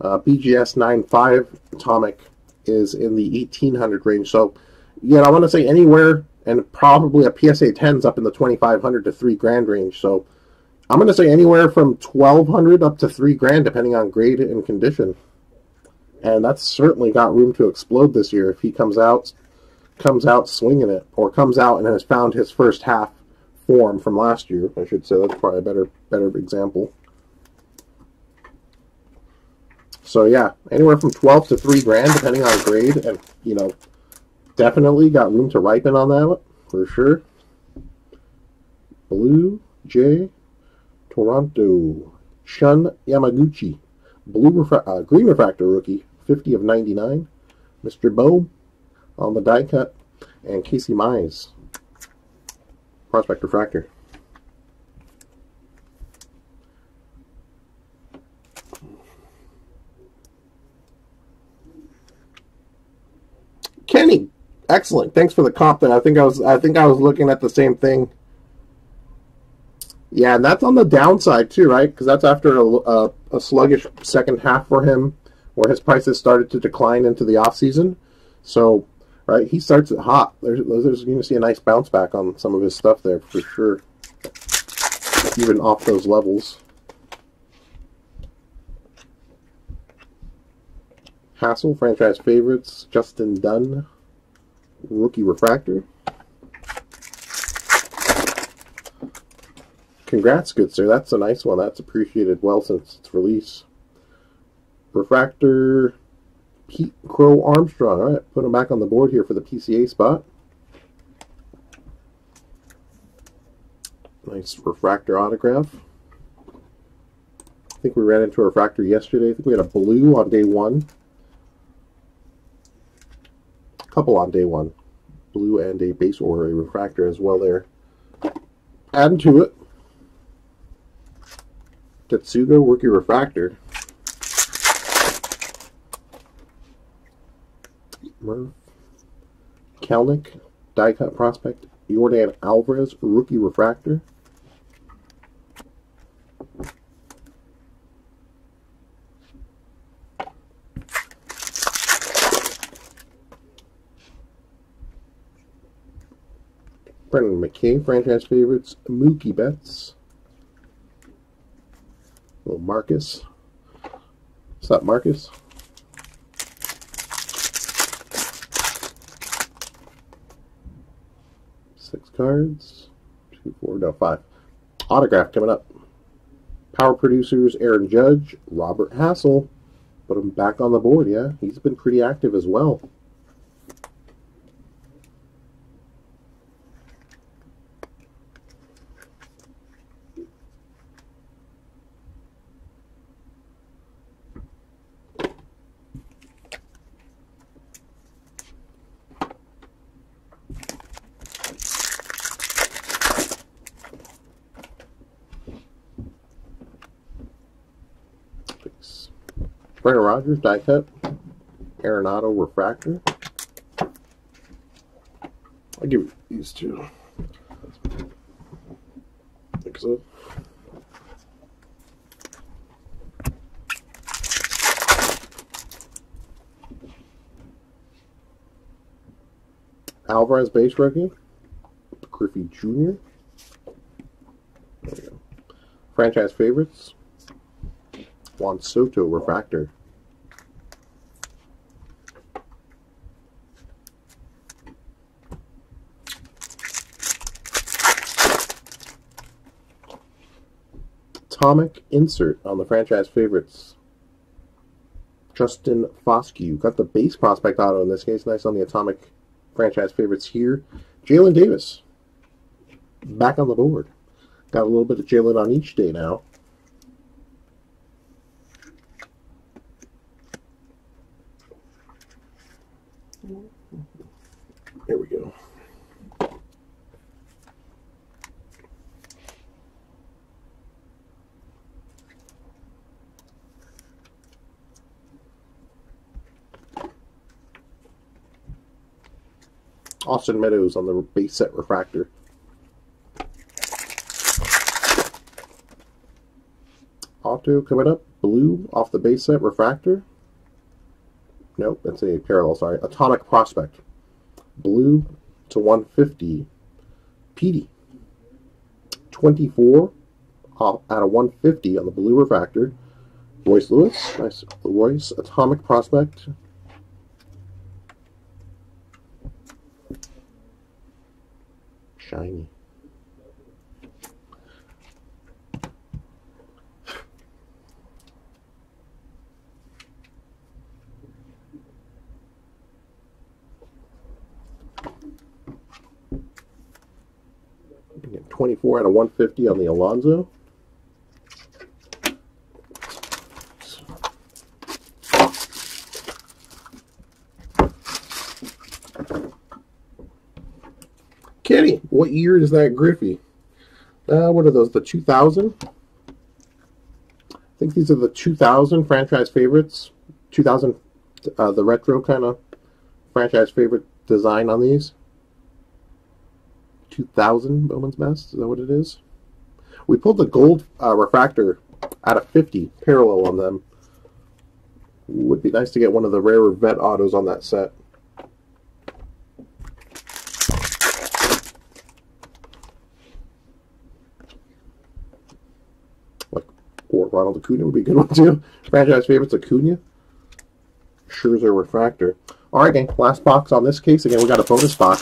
Uh, BGS 9.5 Atomic is in the 1800 range. So, yeah, I want to say anywhere, and probably a PSA 10's up in the 2500 to 3 grand range. So, I'm going to say anywhere from 1200 up to 3 grand depending on grade and condition. And that's certainly got room to explode this year if he comes out comes out swinging it or comes out and has found his first half form from last year. I should say that's probably a better better example. So yeah, anywhere from 12 to 3 grand depending on grade and you know definitely got room to ripen on that for sure. Blue J Toronto. Shun Yamaguchi. Blue refra- uh, Green Refractor rookie, 50 of 99. Mr. Bo on the die cut. And Casey Mize. Prospect Refractor. Kenny, excellent. Thanks for the comp. Then I think I was I think I was looking at the same thing yeah, and that's on the downside too, right? Because that's after a, a, a, sluggish second half for him, where his prices started to decline into the off season. So, right, he starts it hot. There's, there's going to see a nice bounce back on some of his stuff there for sure, even off those levels. Hassell, franchise favorites, Justin Dunn, rookie refractor. Congrats, good sir. That's a nice one. That's appreciated well since its release. Refractor Pete Crow Armstrong. All right, put him back on the board here for the PCA spot. Nice refractor autograph. I think we ran into a refractor yesterday. I think we had a blue on day one. A couple on day one. Blue and a base or a refractor as well there. Adding to it. Tsutsugo Rookie Refractor. Murph. Kelenic, die cut prospect. Yordan Alvarez, Rookie Refractor. Brendan McKay, franchise favorites. Mookie Betts. Little Marcus. What's up, Marcus? Six cards. Two, four, no, five. Autograph coming up. Power producers Aaron Judge, Robert Hassell. Put him back on the board, yeah. He's been pretty active as well. Thanks. Brendan Rodgers, die cut. Arenado refractor. I'll give these two. Think so. Alvarez base rookie. Griffey Jr. Franchise favorites. Juan Soto refractor. Atomic insert on the franchise favorites. Justin Foscue got the base prospect auto in this case. Nice on the atomic franchise favorites here. Jalen Davis back on the board. Got a little bit of Jalen on each day now. Here we go. Austin Meadows on the base set refractor. Auto coming up. Blue off the base set refractor. Nope, that's a parallel, sorry. Atomic Prospect. Blue to 150. Petey. 24 off, out of 150 on the blue refractor. Royce Lewis. Nice. Royce Atomic Prospect. Shiny. 24 out of 150 on the Alonso. Kenny, what year is that Griffey? Uh, what are those? The 2000? I think these are the 2000 franchise favorites. 2000, uh, the retro kind of franchise favorite design on these. 2000 Bowman's Best. Is that what it is? We pulled the gold uh, refractor out of 50 parallel on them. Would be nice to get one of the rarer vet autos on that set. Like, or Ronald Acuna would be a good one too. Franchise favorites Acuna. Scherzer refractor. All right, gang. Last box on this case. Again, we got a bonus box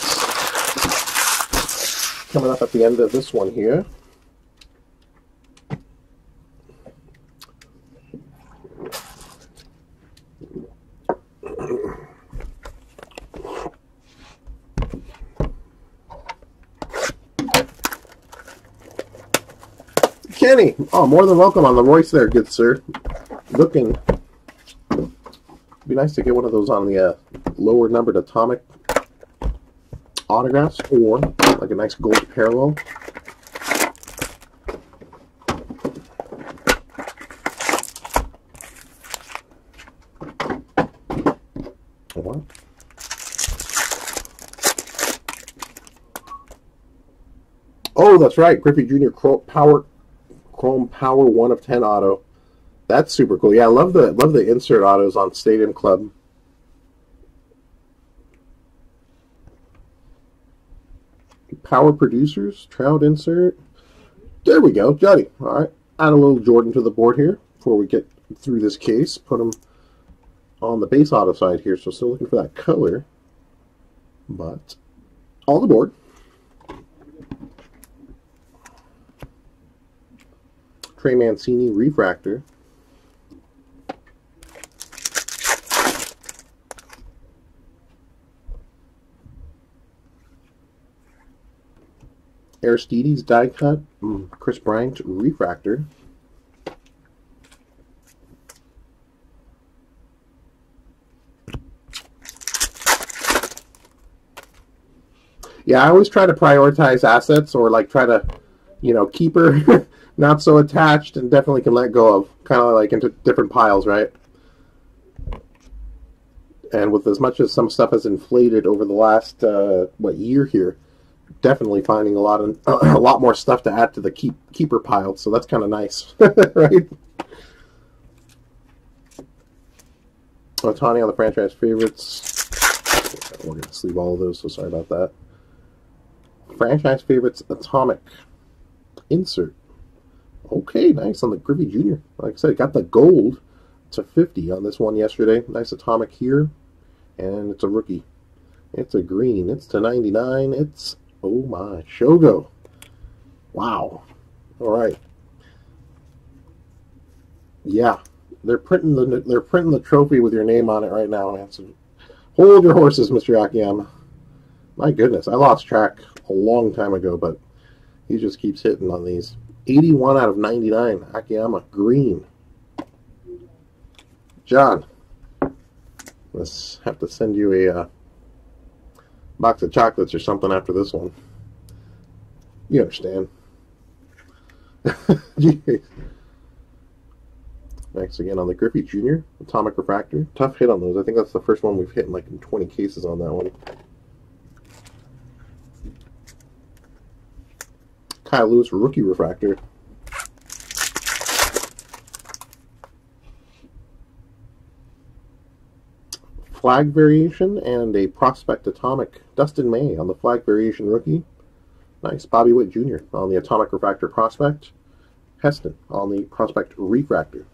coming up at the end of this one here. Oh, more than welcome on the Royce there, good sir. Looking, be nice to get one of those on the uh, lower numbered atomic autographs or like a nice gold parallel. What? Oh, that's right. Griffey Jr. Power Chrome Power 1 of 10 auto. That's super cool. Yeah, I love the love the insert autos on Stadium Club. Power producers, Trout insert. There we go, Juddy. All right, add a little Jordan to the board here before we get through this case. Put him on the base auto side here, so still looking for that color, but on the board. Trey Mancini refractor. Aristides die cut, mm, Kris Bryant refractor. Yeah, I always try to prioritize assets or like try to, you know, keep her *laughs* not so attached and definitely can let go of, kind of like into different piles, right? And with as much as some stuff has inflated over the last uh, what year here, definitely finding a lot of *clears throat* a lot more stuff to add to the keep keeper pile. So that's kind of nice, *laughs* right? Ohtani on the franchise favorites. We're to sleeve all of those, so sorry about that. Franchise favorites atomic insert. Okay, nice on the Griffey Jr. Like I said, got the gold to 50 on this one yesterday. Nice atomic here, and it's a rookie. It's a green. It's to 99. It's Oh my, Shogo. Wow. All right. Yeah, they're printing the they're printing the trophy with your name on it right now, man. So hold your horses, Mr. Akiyama. My goodness, I lost track a long time ago, but he just keeps hitting on these. 81 out of 99, Akiyama, green. John, let's have to send you a uh, box of chocolates or something after this one. You understand. *laughs* Next again on the Griffey Jr. Atomic Refractor. Tough hit on those. I think that's the first one we've hit in like 20 cases on that one. Kyle Lewis Rookie Refractor. flag variation and a prospect atomic Dustin May on the flag variation rookie. Nice. Bobby Witt Jr. on the atomic refractor prospect. Heston on the prospect refractor.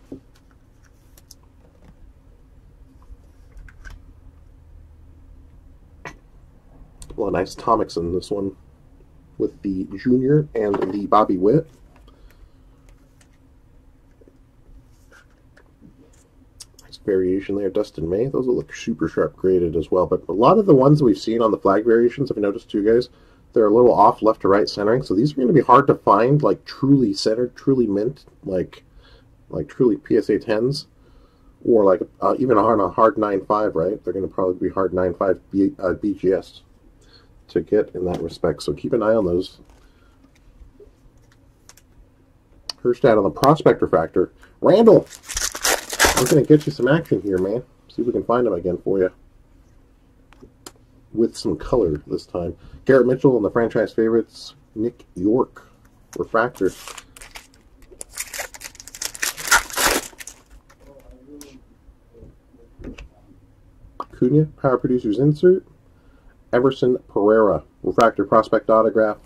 Well, nice atomics in this one with the junior and the Bobby Witt. variation there, Dustin May. Those will look super sharp graded as well. But a lot of the ones that we've seen on the flag variations, have you noticed too, guys? They're a little off left to right centering. So these are going to be hard to find, like truly centered, truly mint, like like truly PSA 10s. Or like uh, even on a hard 9.5, right? They're going to probably be hard 9.5 B, uh, BGS to get in that respect. So keep an eye on those. Kjerstad on the prospector refractor. Randall, I'm going to get you some action here, man. See if we can find them again for you. With some color this time. Garrett Mitchell and the franchise favorites. Nick Yorke, Refractor. Cunha, Power Producers Insert. Everson Pereira, Refractor Prospect Autograph.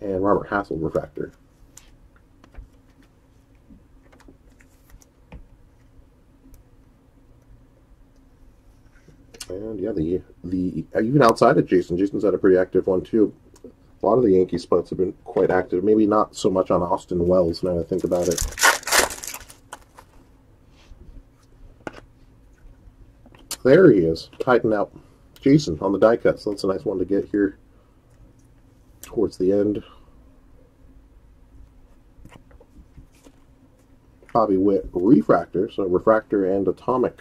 And Robert Hassell, Refractor. And yeah, the the uh, even outside of Jasson, Jasson's had a pretty active one too. A lot of the Yankee spots have been quite active. Maybe not so much on Austin Wells now that I think about it. There he is, tighten out. Jasson on the die cut, so that's a nice one to get here towards the end. Bobby Witt refractor, so refractor and atomic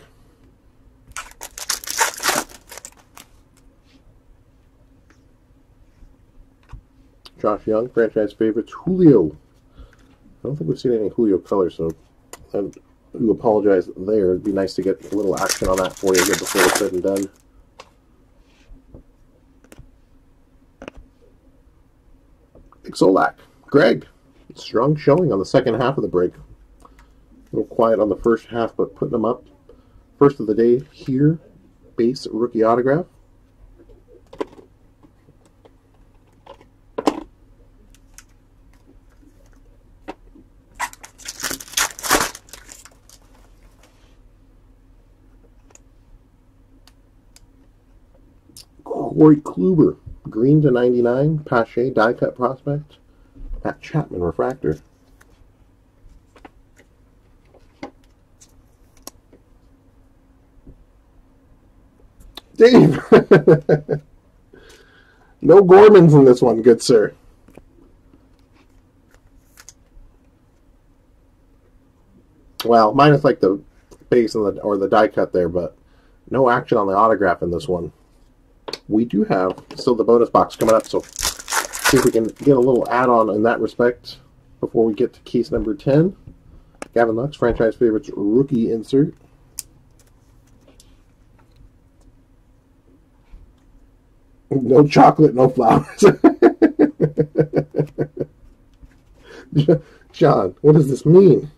Josh Jung, franchise favorites. Julio. I don't think we've seen any Julio color, so I do apologize there. It'd be nice to get a little action on that for you here before it's said and done. Big Solak. Greg. Strong showing on the second half of the break. A little quiet on the first half, but putting them up. First of the day here. Base rookie autograph. Corey Kluber, Green to 99, Pache, die cut prospect. That Chapman refractor. Dave! *laughs* no Gormans in this one, good sir. Well, minus like the base and the or the die cut there, but no action on the autograph in this one. We do have still the bonus box coming up, so see if we can get a little add-on in that respect before we get to case number 10. Gavin Lux, franchise favorites rookie insert. No chocolate, no flowers. *laughs* John, what does this mean?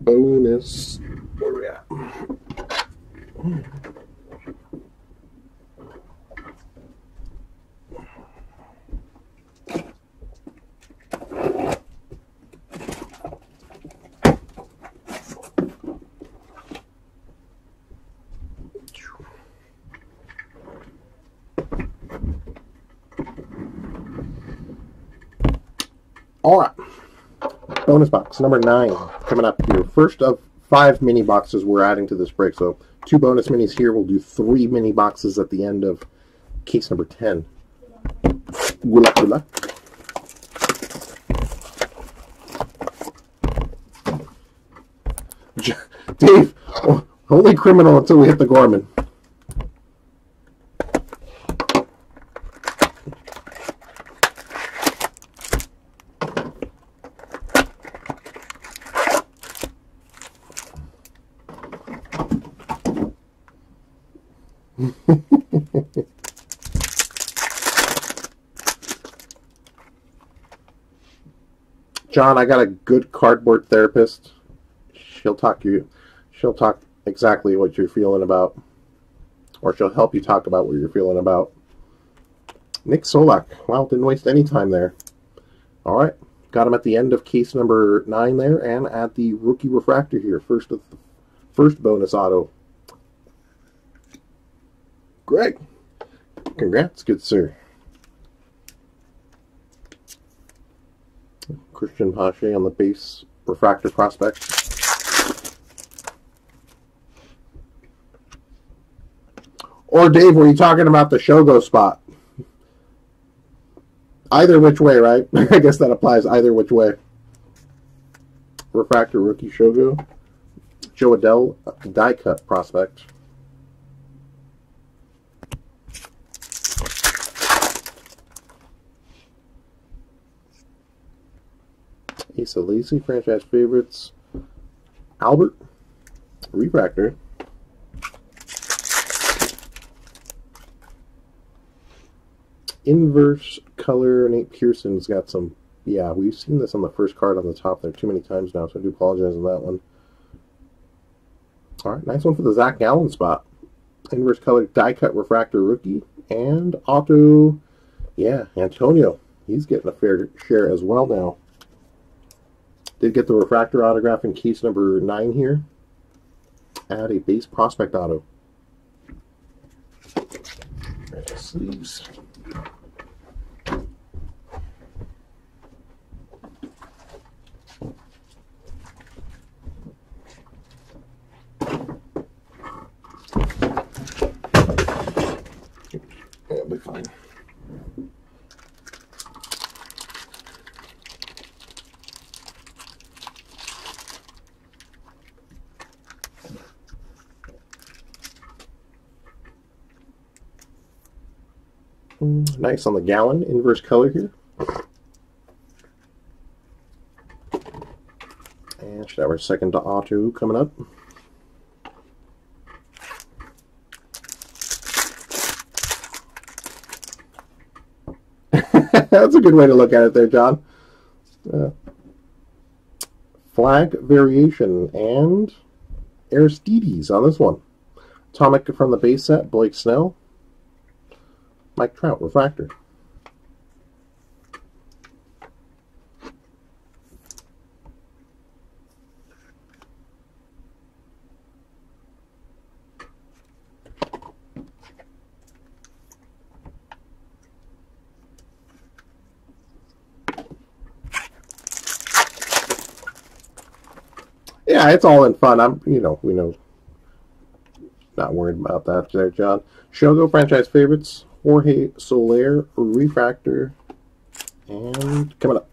Bonus. Where we at? All right. Bonus box number nine coming up here. First of five mini boxes we're adding to this break. So two bonus minis here. We'll do three mini boxes at the end of case number 10. Good luck, good luck. *laughs* Dave, only criminal until we hit the Gorman. John, I got a good cardboard therapist. She'll talk you. She'll talk exactly what you're feeling about, or she'll help you talk about what you're feeling about. Nick Solak. Well, didn't waste any time there. All right, got him at the end of case number nine there, and at the rookie refractor here, first of the first bonus auto. Greg, congrats, good sir. Cristian Pache on the base refractor prospect. Or Dave, were you talking about the Shogo spot? Either which way, right? *laughs* I guess that applies either which way. Refractor rookie Shogo. Jo Adell die cut prospect. Asa Lacy, franchise favorites. Albert, refractor. Inverse color. Nate Pearson's got some. Yeah, we've seen this on the first card on the top there too many times now, so I do apologize on that one. All right, nice one for the Zac Gallen spot. Inverse color die cut refractor rookie and auto. Yeah, Antonio. He's getting a fair share as well now. Did get the refractor autograph in case number nine here. Add a base prospect auto. Sleeves. That'll be fine. Nice on the Gallen inverse color here. And should have our second to auto coming up. *laughs* That's a good way to look at it there, John. Uh, flag variation and Aristides on this one. Atomic from the base set, Blake Snell. Mike Trout, refractor. Yeah, it's all in fun. I'm, you know, we know Not worried about that there, John. Shogo franchise favorites, Jorge Soler, Refractor, and coming up.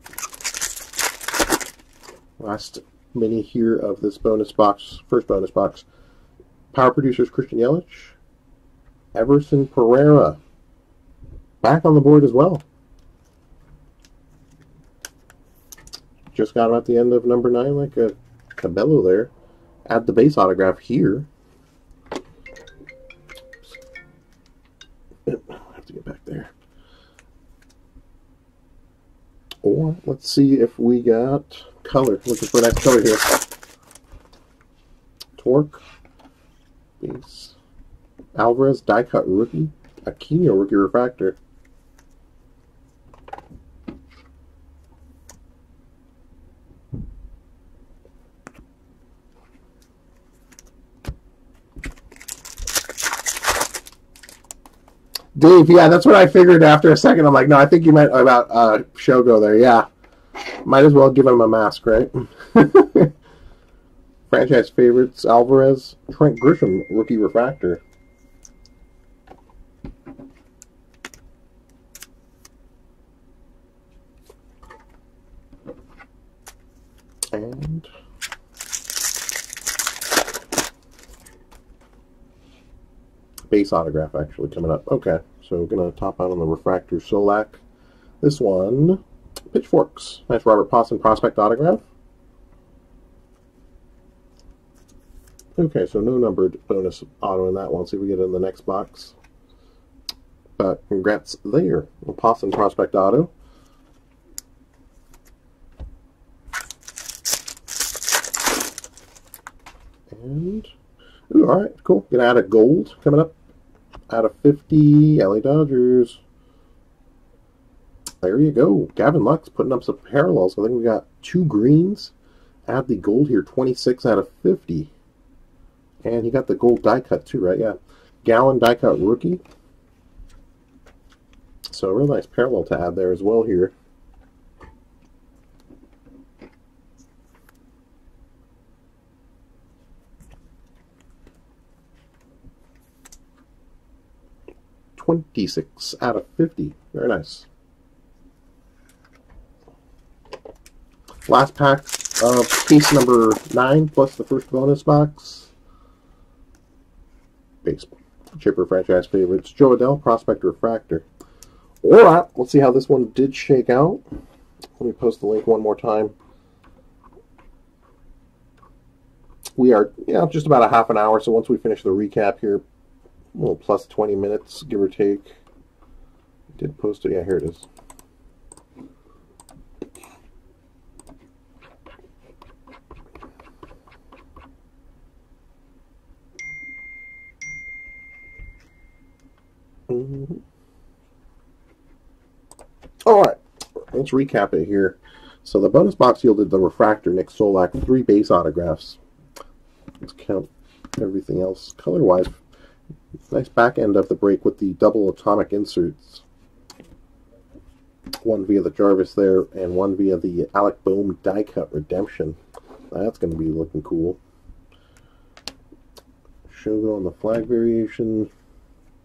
Last mini here of this bonus box, first bonus box. Power producers Christian Yelich, Everson Pereira, back on the board as well. Just got him at the end of number nine, like a Cabello there. Add the base autograph here. Or let's see if we got color. Looking for that color here. Torque. Base. Alvarez die cut rookie. Aquino rookie refractor. Dave, yeah, that's what I figured after a second. I'm like, no, I think you meant about uh, Shogo there. Yeah. Might as well give him a mask, right? *laughs* Franchise favorites Alvarez, Trent Grisham, rookie refractor. And base autograph actually coming up. Okay, so we're going to top out on the refractor Solak. This one, Pitchforks. Nice Robert Puason prospect autograph. Okay, so no numbered bonus auto in that one. See if we get in the next box. But congrats there. A prospect auto. And, ooh, all right, cool. Gonna add a gold coming up out of 50 LA Dodgers. There you go. Gavin Lux putting up some parallels. I think we got two greens. Add the gold here, 26 out of 50. And he got the gold die cut too, right? Yeah. Gallen die cut rookie. So a real nice parallel to add there as well here. Twenty-six out of fifty. Very nice. Last pack of case number nine plus the first bonus box. Baseball. Chipper franchise favorites. Jo Adell, Prospect Refractor. Alright, let's see how this one did shake out. Let me post the link one more time. We are yeah, just about a half an hour, so once we finish the recap here, well, plus 20 minutes, give or take. Did post it, yeah, here it is. Mm -hmm. All right, let's recap it here. So the bonus box yielded the Refractor Nick Solak, three base autographs. Let's count everything else color-wise. Nice back end of the break with the double atomic inserts. One via the Jarvis there, and one via the Alec Bohm die cut redemption. That's going to be looking cool. Shogo on the flag variation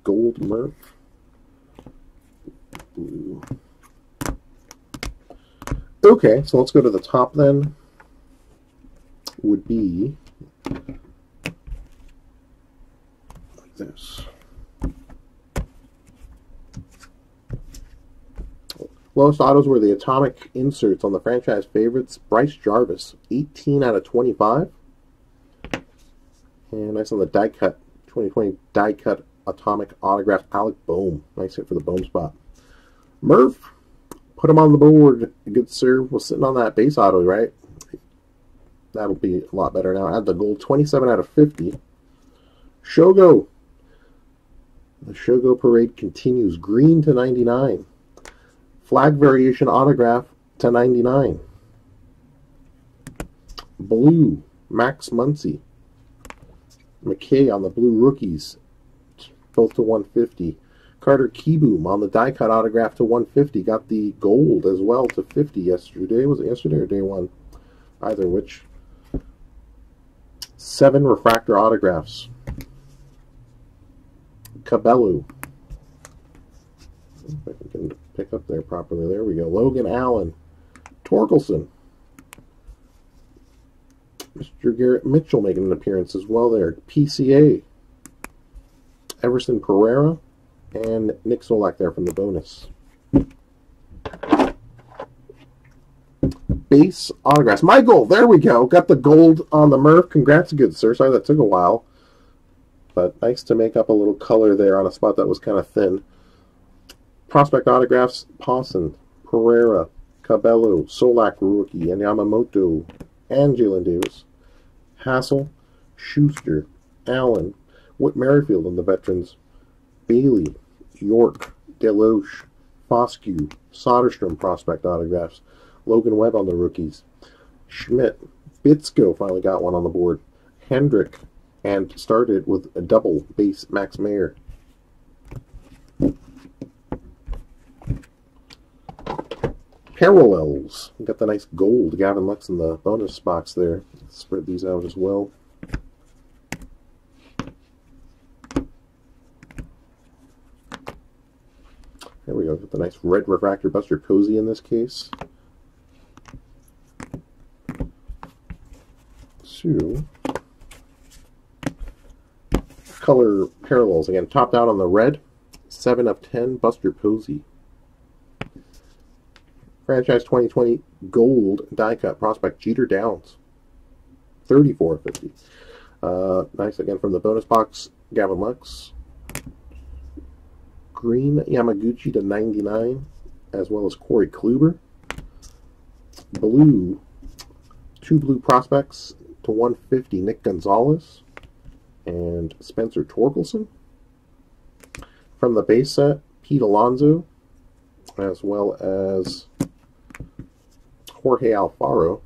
gold Murph. Ooh. Okay, so let's go to the top then. Would be this. Lowest autos were the atomic inserts on the franchise favorites. Bryce Jarvis, 18 out of 25. And nice on the die cut, 2020 die cut atomic autograph Alec Bohm. Nice hit for the Bohm spot. Murph, put him on the board. Good sir. Was sitting on that base auto, right? That'll be a lot better now. Add the gold. 27 out of 50. Shogo. The Shogo parade continues. Green to 99. Flag variation autograph to 99. Blue. Max Muncy. McKay on the blue rookies both to 150. Carter Kieboom on the die cut autograph to 150. Got the gold as well to 50 yesterday. Was it yesterday or day one? Either which. Seven refractor autographs. Cabello. If I can pick up there properly. There we go. Logan Allen. Torkelson. Mr. Garrett Mitchell making an appearance as well there. PCA. Everson Pereira. And Nick Solak there from the bonus. Base autographs. My goal. there we go. Got the gold on the Murph. Congrats, good sir. Sorry that took a while. But nice to make up a little color there on a spot that was kind of thin. Prospect autographs. Puason, Pereira, Cabello, Solak rookie, and Yamamoto, and Jalen Davis. Hassell, Shuster, Allen, Whit Merrifield on the veterans. Bailey, Yorke, DeLoach, Foscue, Soderstrom prospect autographs, Logan Webb on the rookies, Schmitt, Bitsko finally got one on the board, Hendrick, and started with a double base Max Meyer. Parallels. We got the nice gold Gavin Lux in the bonus box there. Spread these out as well. There we go. Got the nice red refractor Buster Posey in this case. Two color parallels again. Topped out on the red. Seven of ten. Buster Posey. Franchise 2020 gold die cut prospect Jeter Downs. 34 50. Uh, nice again from the bonus box. Gavin Lux green Yamaguchi to 99, as well as Corey Kluber. Blue, two blue prospects to 150, Nick Gonzales and Spencer Torkelson. From the base set, Pete Alonso, as well as Jorge Alfaro.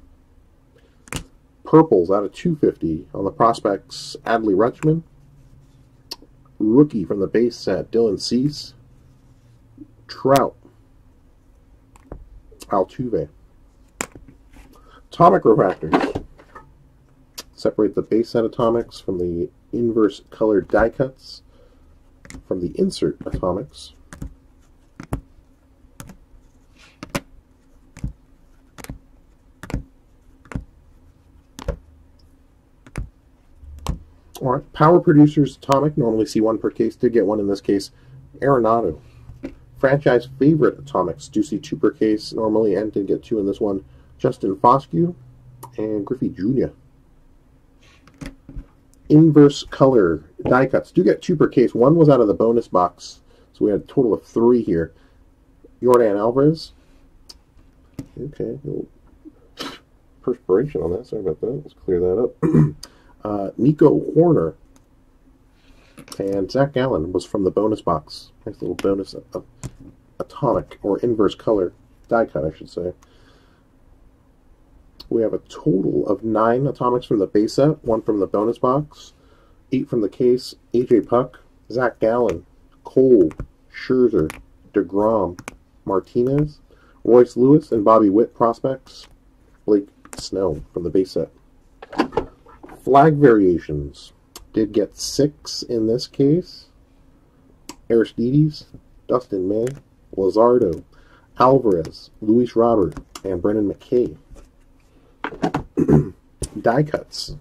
Purples out of 250 on the prospects, Adley Rutschman, Rookie from the base set, Dylan Cease. Trout. Altuve. Atomic refractors. Separate the base set atomics from the inverse color die cuts from the insert atomics. All right, power producers atomic. Normally see one per case. Did get one in this case. Arenado. Franchise favorite atomics. Do see two per case normally, and did get two in this one. Justin Foscue and Griffey Jr. Inverse color die cuts. Do get two per case. One was out of the bonus box, so we had a total of three here. Yordan Alvarez. Okay, perspiration on that. Sorry about that. Let's clear that up. *clears throat* Uh, Nico Hoerner and Zac Gallen was from the bonus box. Nice little bonus of atomic or inverse color die cut, I should say. We have a total of nine atomics from the base set, one from the bonus box, eight from the case. AJ Puk, Zac Gallen, Cole, Scherzer, DeGrom, Martinez, Royce Lewis, and Bobby Witt prospects. Blake Snell from the base set. Flag variations. Did get six in this case. Aristides, Dustin May, Luzardo, Alvarez, Luis Robert, and Brendan McKay. Die cuts.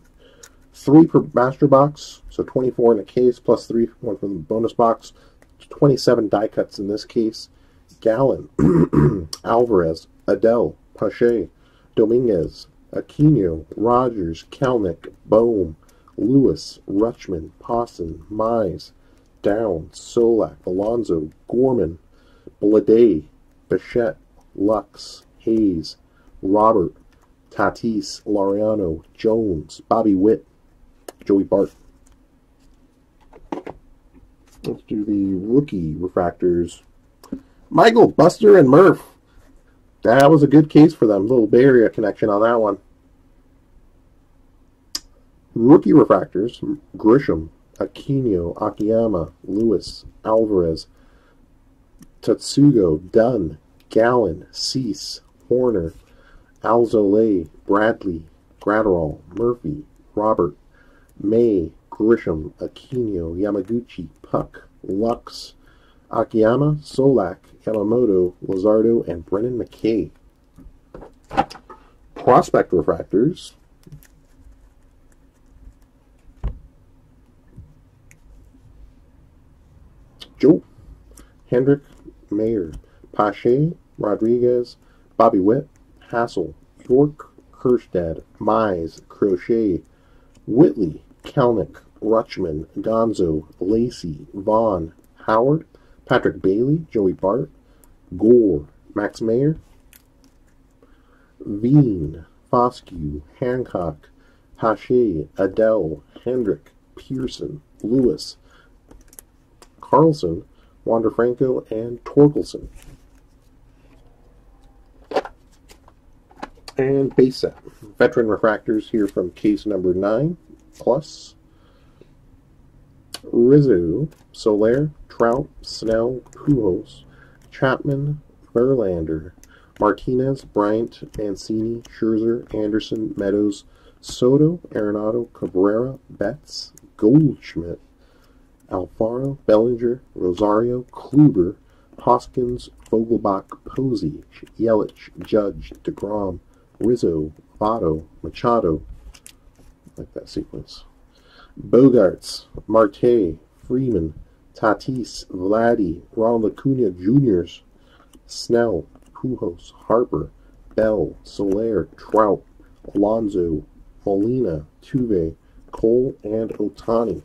Three per master box, so 24 in a case, plus three, one from the bonus box. 27 die cuts in this case. Gallen, *clears throat* Alvarez, Adell, Pache, Dominguez, Aquino, Rodgers, Kelenic, Bohm, Lewis, Rutschman, Puason, Mize, Downs, Solak, Alonso, Gorman, Blade, Bichette, Lux, Hayes, Robert, Tatis, Laureano, Jones, Bobby Witt, Joey Bart. Let's do the rookie refractors. Michael, Buster, and Murph. That was a good case for them. Little Bay Area connection on that one. Rookie refractors, Grisham, Aquino, Akiyama, Lewis, Alvarez, Tsutsugo, Dunn, Gallen, Cease, Hoerner, Alzolay, Bradley, Graterol, Murphy, Robert, May, Grisham, Aquino, Yamaguchi, Puk, Lux, Akiyama, Solak, Yamamoto, Luzardo, and Brendan McKay. Prospect Refractors. Joe, Hendrick, Meyer, Pache, Rodriguez, Bobby Witt, Hassell, Yorke, Kjerstad, Mize, Crochet, Whitley, Kelenic, Rutschman, Gonzo, Lacy, Vaughn, Howard, Patrick Bailey, Joey Bart, Gore, Max Meyer, Veen, Foscue, Hancock, Pache, Adell, Hendrick, Pearson, Lewis, Carlson, Wander Franco, and Torkelson. And base set. Veteran refractors here from case number 9 plus. Rizzo, Soler, Trout, Snell, Pujols, Chapman, Verlander, Martinez, Bryant, Mancini, Scherzer, Anderson, Meadows, Soto, Arenado, Cabrera, Betts, Goldschmidt, Alfaro, Bellinger, Rosario, Kluber, Hoskins, Vogelbach, Posey, Yelich, Judge, DeGrom, Rizzo, Votto, Machado. Like that sequence. Bogaerts, Marte, Freeman, Tatis, Vladdy, Ronald Acuna Jr.'s, Snell, Pujols, Harper, Bell, Soler, Trout, Alonso, Molina, Tuve, Cole, and Ohtani.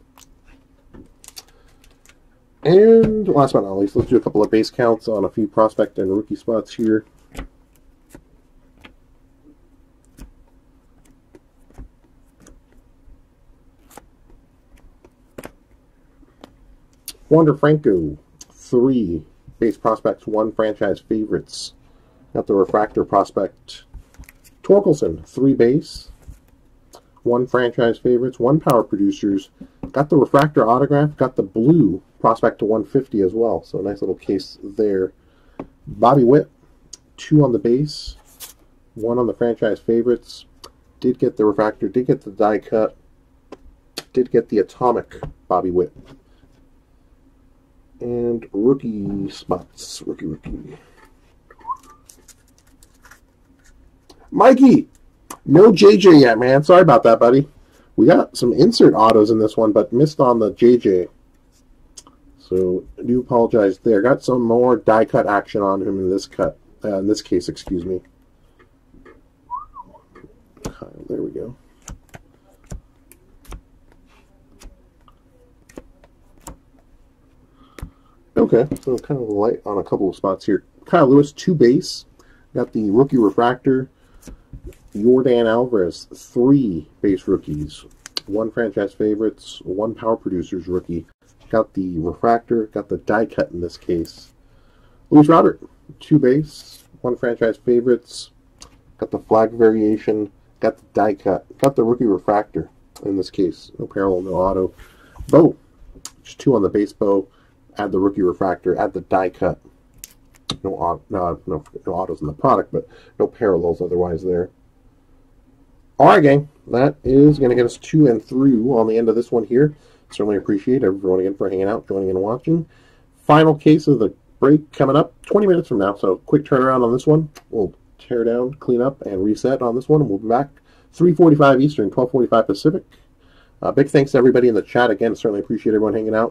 And last but not least, let's do a couple of base counts on a few prospect and rookie spots here. Wander Franco, three base prospects, one franchise favorites. Got the refractor prospect. Torkelson, three base, one franchise favorites, one power producers. Got the refractor autograph, got the blue prospect to 150 as well. So nice little case there. Bobby Witt, two on the base, one on the franchise favorites. Did get the refractor, did get the die cut, did get the atomic Bobby Witt. And rookie spots, rookie, rookie. Mikey, no JJ yet, man. Sorry about that, buddy. We got some insert autos in this one, but missed on the JJ. So I do apologize there. Got some more die cut action on him in this cut, uh, in this case, excuse me. There we go. Okay, so kind of light on a couple of spots here. Kyle Lewis, two base. Got the rookie refractor. Yordan Alvarez, three base rookies. One franchise favorites, one power producers rookie. Got the refractor, got the die cut in this case. Luis Robert, two base, one franchise favorites. Got the flag variation, got the die cut, got the rookie refractor in this case. No parallel, no auto. Bow, just two on the base bow. Add the rookie refractor, add the die cut. No, no, no, no autos in the product, but no parallels otherwise there. All right, gang, that is going to get us two and through on the end of this one here. Certainly appreciate everyone again for hanging out, joining, and watching. Final case of the break coming up 20 minutes from now, so quick turnaround on this one. We'll tear down, clean up, and reset on this one, and we'll be back 3.45 Eastern, 12.45 Pacific. Uh, big thanks to everybody in the chat. Again, certainly appreciate everyone hanging out.